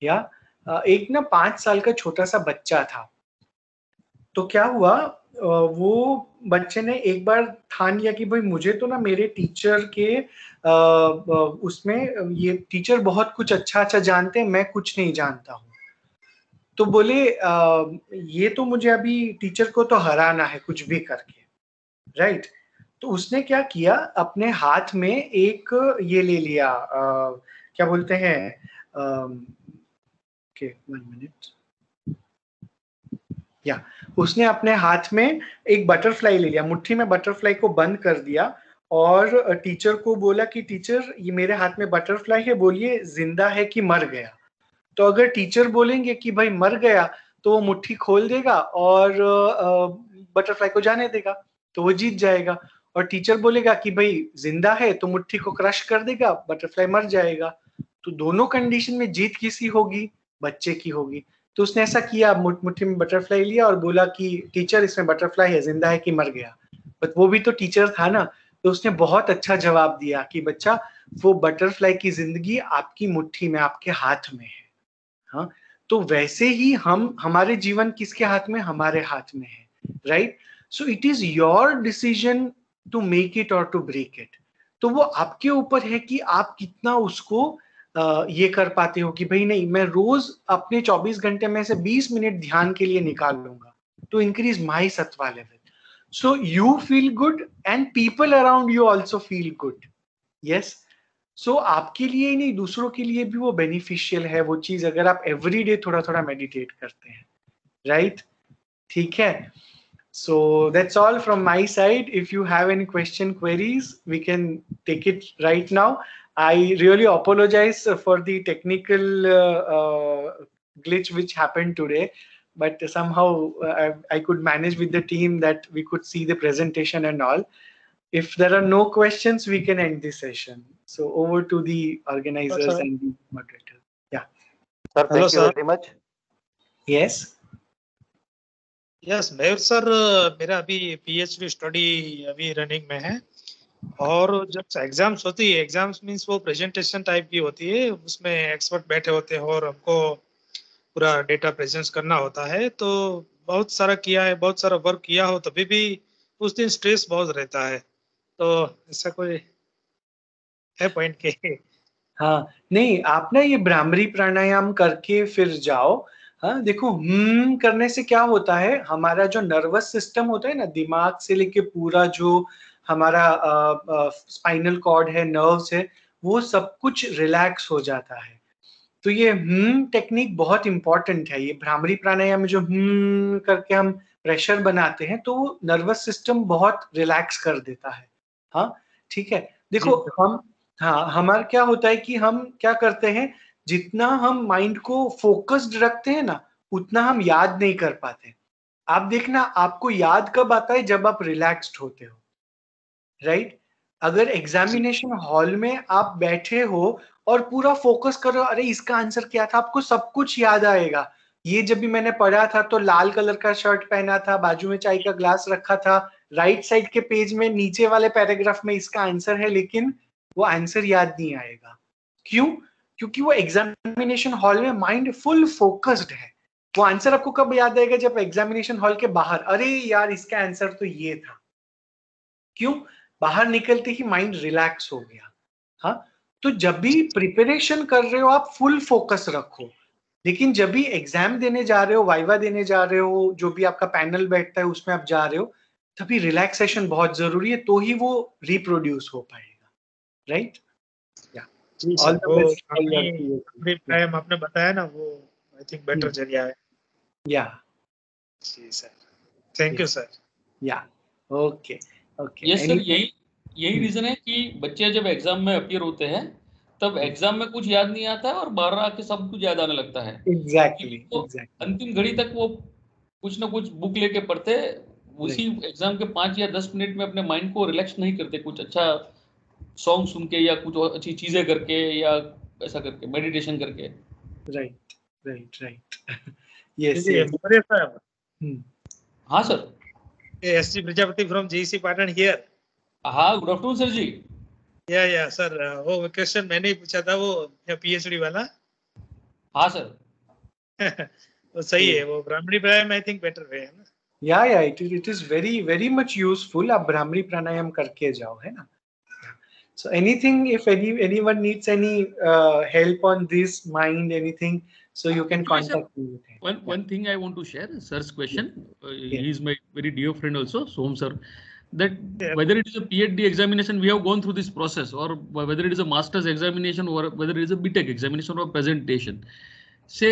yeah uh, एक ना पाँच साल का छोटा बच्चा था तो क्या हुआ uh, वो बच्चे ने एक बार ठान लिया कि भाई मुझे तो ना मेरे टीचर के उसमें ये टीचर बहुत कुछ अच्छा अच्छा जानते हैं मैं कुछ नहीं जानता हूँ। तो बोले ये तो मुझे अभी टीचर को तो हराना है कुछ भी करके। राइट? तो उसने क्या किया अपने हाथ में एक ये ले लिया आ, क्या बोलते हैं ओके वन मिनट या। उसने अपने हाथ में एक बटरफ्लाई ले लिया, मुट्ठी में बटरफ्लाई को बंद कर दिया और टीचर को बोला कि टीचर ये मेरे हाथ में बटरफ्लाई है, बोलिए ज़िंदा है कि मर गया? तो अगर टीचर बोलेंगे कि, भाई, मर गया तो वो मुट्ठी खोल देगा और बटरफ्लाई को जाने देगा तो वो जीत जाएगा। और टीचर बोलेगा कि, भाई, ज़िंदा है तो मुट्ठी को क्रश कर देगा बटरफ्लाई मर जाएगा। तो दोनों कंडीशन में जीत किसी होगी? बच्चे की होगी। तो उसने ऐसा किया मुट्ठी में बटरफ्लाई लिया और बोला कि टीचर इसमें बटरफ्लाई है, ज़िंदा है कि मर गया? बट वो भी तो टीचर था ना तो उसने बहुत अच्छा जवाब दिया कि, बच्चा, वो बटरफ्लाई की ज़िंदगी आपकी मुट्ठी में, आपके हाथ में है। हाँ तो वैसे ही हम, हमारे जीवन किसके हाथ में? हमारे हाथ में है right so it is your decision to make it और टू ब्रेक इट तो वो आपके ऊपर है कि आप कितना उसको ये कर पाते हो कि भाई नहीं मैं रोज अपने 24 घंटे में से 20 मिनट ध्यान के लिए निकाल लूँगा to increase my Sattva level so you feel good and people around you also feel good yes so आपके लिए ही नहीं दूसरों के लिए भी वो बेनिफिशियल है वो चीज़ अगर आप एवरी डे थोड़ा थोड़ा मेडिटेट करते हैं राइट right? ठीक है So that's all from my side. If you have any question queries, we can take it right now. I really apologize for the technical uh, uh, glitch which happened today, but somehow uh, I, I, could manage with the team that we could see the presentation and all. If there are no questions, we can end this session. So over to the organizers Hello, and the moderator. Yeah. Sir, thank Hello, you sir. very much. Yes. Yes Mayur sir मेरा अभी पीएचडी स्टडी अभी रनिंग में है और जब एग्ज़ाम्स होती है एग्ज़ाम्स मींस वो प्रेजेंटेशन टाइप की होती है, उसमें एक्सपर्ट बैठे होते हैं और हमको पूरा डेटा प्रेजेंस करना होता है। तो बहुत सारा किया है, बहुत सारा वर्क किया हो, तभी भी उस दिन स्ट्रेस बहुत रहता है। तो ऐसा कोई है पॉइंट के? हाँ नहीं आप ना ये भ्रामरी प्राणायाम करके फिर जाओ। हाँ देखो हम्म करने से क्या होता है, हमारा जो नर्वस सिस्टम होता है ना, दिमाग से लेके पूरा जो हमारा स्पाइनल कॉर्ड है नर्व्स है वो सब कुछ रिलैक्स हो जाता है। तो ये हम्म टेक्निक बहुत इंपॉर्टेंट है। ये भ्रामरी प्राणायाम में जो हम्म करके हम प्रेशर बनाते हैं तो वो नर्वस सिस्टम बहुत रिलैक्स कर देता है। हाँ ठीक है? देखो हम हाँ हमारा क्या होता है कि हम क्या करते हैं जितना हम माइंड को फोकस्ड रखते हैं ना उतना हम याद नहीं कर पाते। आप देखना आपको याद कब आता है जब आप रिलैक्स्ड होते हो? राइट अगर एग्जामिनेशन हॉल में आप बैठे हो और पूरा फोकस करो अरे इसका आंसर क्या था? आपको सब कुछ याद आएगा। ये जब भी मैंने पढ़ा था तो लाल कलर का शर्ट पहना था, बाजू में चाय का ग्लास रखा था राइट साइड के पेज में, नीचे वाले पैराग्राफ में इसका आंसर है, लेकिन वो आंसर याद नहीं आएगा। क्यों? क्योंकि वो एग्जामिनेशन हॉल में माइंड फुल फोकस्ड है। वो आंसर आपको कब याद आएगा? जब एग्जामिनेशन हॉल के बाहर। अरे यार, इसका आंसर तो ये था। क्यों? बाहर निकलते ही माइंड रिलैक्स हो गया। हाँ तो जब भी प्रिपरेशन कर रहे हो आप फुल फोकस रखो। लेकिन जब भी एग्ज़ाम देने जा रहे हो वाइवा देने जा रहे हो जो भी आपका पैनल बैठता है उसमें आप जा रहे हो तभी रिलैक्सेशन बहुत ज़रूरी है तो ही वो रिप्रोड्यूस हो पाएगा। राइट आपने बताया ना वो आई थिंक बेटर। ज़रिया है। या जी sir thank you sir yeah okay okay yes sir यही यही रीजन है कि बच्चे जब एग्ज़ाम में अपियर होते हैं तब एग्ज़ाम में कुछ याद नहीं आता है और बाहर आके सब कुछ याद आने लगता है। एग्जैक्टली तो एग्जैक्टली अंतिम घड़ी तक वो कुछ ना कुछ बुक लेके पढ़ते उसी एग्ज़ाम के पाँच या दस मिनट में अपने माइंड को रिलैक्स नहीं करते कुछ अच्छा सॉन्ग सुन के या कुछ और अच्छी चीज़ें करके या ऐसा करके मेडिटेशन करके। राइट राइट राइट यस हाँ। Sir S G Prajapati from GC Patan here हाँ गुड आफ्टरनून सर जी या या सर वो क्वेश्चन मैंने ही पूछा था वो पीएचडी वाला। हाँ सर वो सही है वो ब्राह्मणी प्राणायाम आई थिंक बेटर है ना? Yeah yeah it it is very very much useful आप भ्रामरी प्राणायाम करके जाओ है ना? So anything if any anyone needs any uh, help on this mind anything so you can contact me with it One one thing I want to share, sir's question. Uh, He is my very dear friend also, Som sir. That yeah. whether it is a PhD examination, we have gone through this process, or whether it is a master's examination, or whether it is a BTech examination or presentation. Say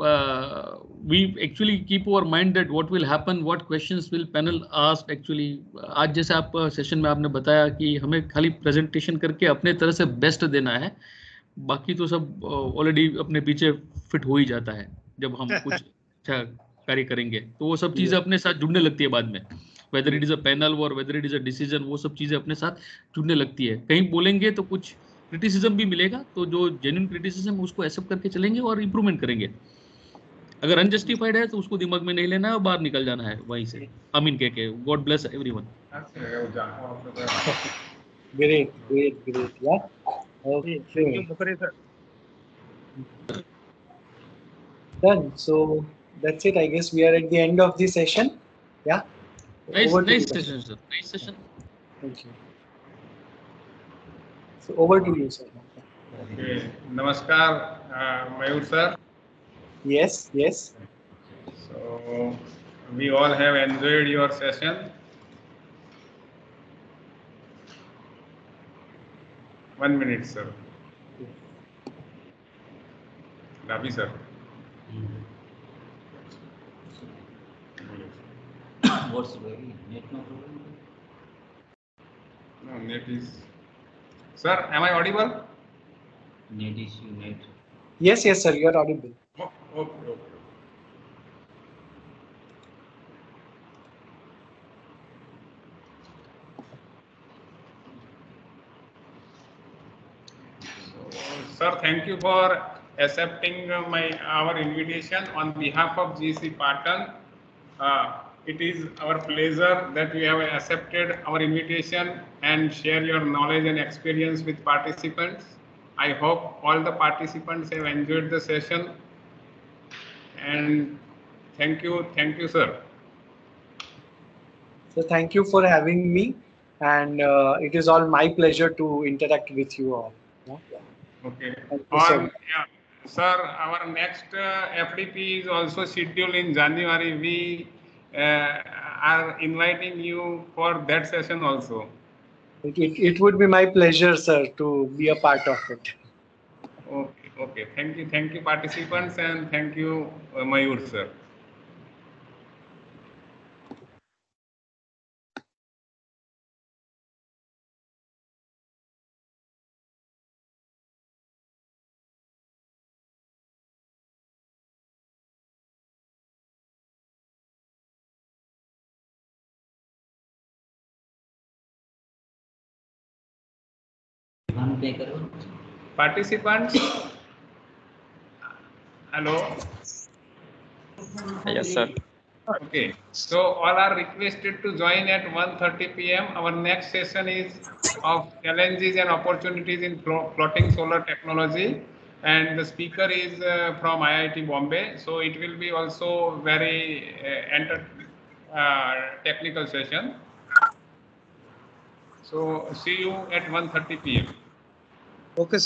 uh, we actually keep our mind that what will happen, what questions will panel ask. Actually, आज जैसे आप सेशन में आपने बताया कि हमें खाली प्रेजेंटेशन करके अपने तरह से बेस्ट देना है बाकी तो सब ऑलरेडी अपने पीछे फिट हो ही जाता है जब हम कुछ अच्छा कार्य करेंगे। तो वो सब चीज़ें अपने साथ जुड़ने लगती है बाद में। Whether it is a panel और whether it is a decision वो सब चीज़ें अपने साथ जुड़ने लगती है। कहीं बोलेंगे तो कुछ क्रिटिसिज्म भी मिलेगा तो जो जेन्यून क्रिटिसिज्म उसको एक्सेप्ट करके चलेंगे और इम्प्रूवमेंट करेंगे। अगर अनजस्टिफाइड है तो उसको दिमाग में नहीं लेना है और बाहर निकल जाना है वहीं से। आमीन कह के। God bless everyone great great great yeah. Okay. Thank you, Done. So that's it. I guess we are at the end of the session. Yeah. Nice, nice session, sir. Nice session. Thank you. So over to you, sir. Okay. Namaskar, uh, Mayur sir. Yes, yes. So we all have enjoyed your session. One minute, sir. Ravi, sir. What's very net no problem? No, net is. Sir, am I audible? Net issue, net. yes yes sir you are audible Oh, okay, okay. Sir, thank you for accepting uh, my our invitation on behalf of GC Patan. Uh, it is our pleasure that you have accepted our invitation and share your knowledge and experience with participants. I hope all the participants have enjoyed the session. And thank you, thank you, sir. so thank you for having me and uh, it is all my pleasure to interact with you all? Okay. Thank you so On, yeah, sir, our next uh, FDP is also scheduled in January. We uh, are inviting you for that session also. It, it, it would be my pleasure, sir, to be a part of it. Okay, okay. Thank you, thank you, participants, and thank you, uh, Mayur, sir. One pay करो Participants? Hello? Yes, sir. Okay, so all are requested to join at 1:30 p.m. Our next session is of challenges and opportunities in flo- floating solar technology. And the speaker is uh, from IIT Bombay. So it will be also very uh, enter, uh, technical session. So see you at 1:30 p.m. Okay,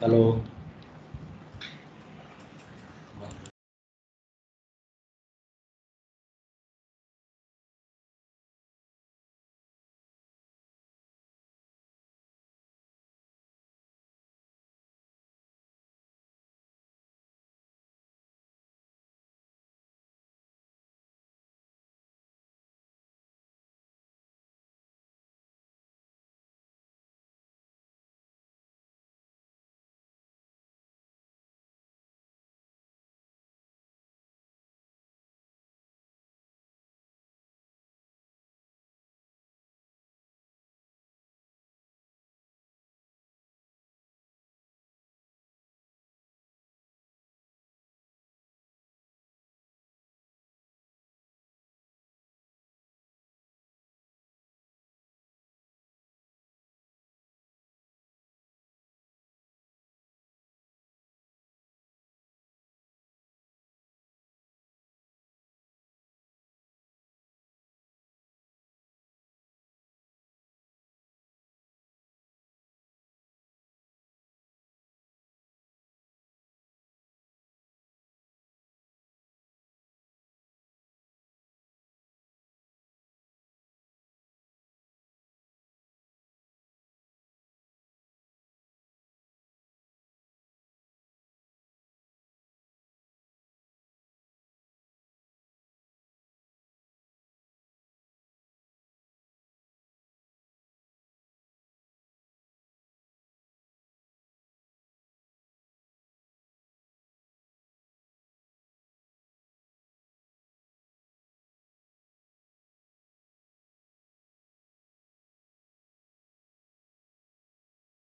sir. Hello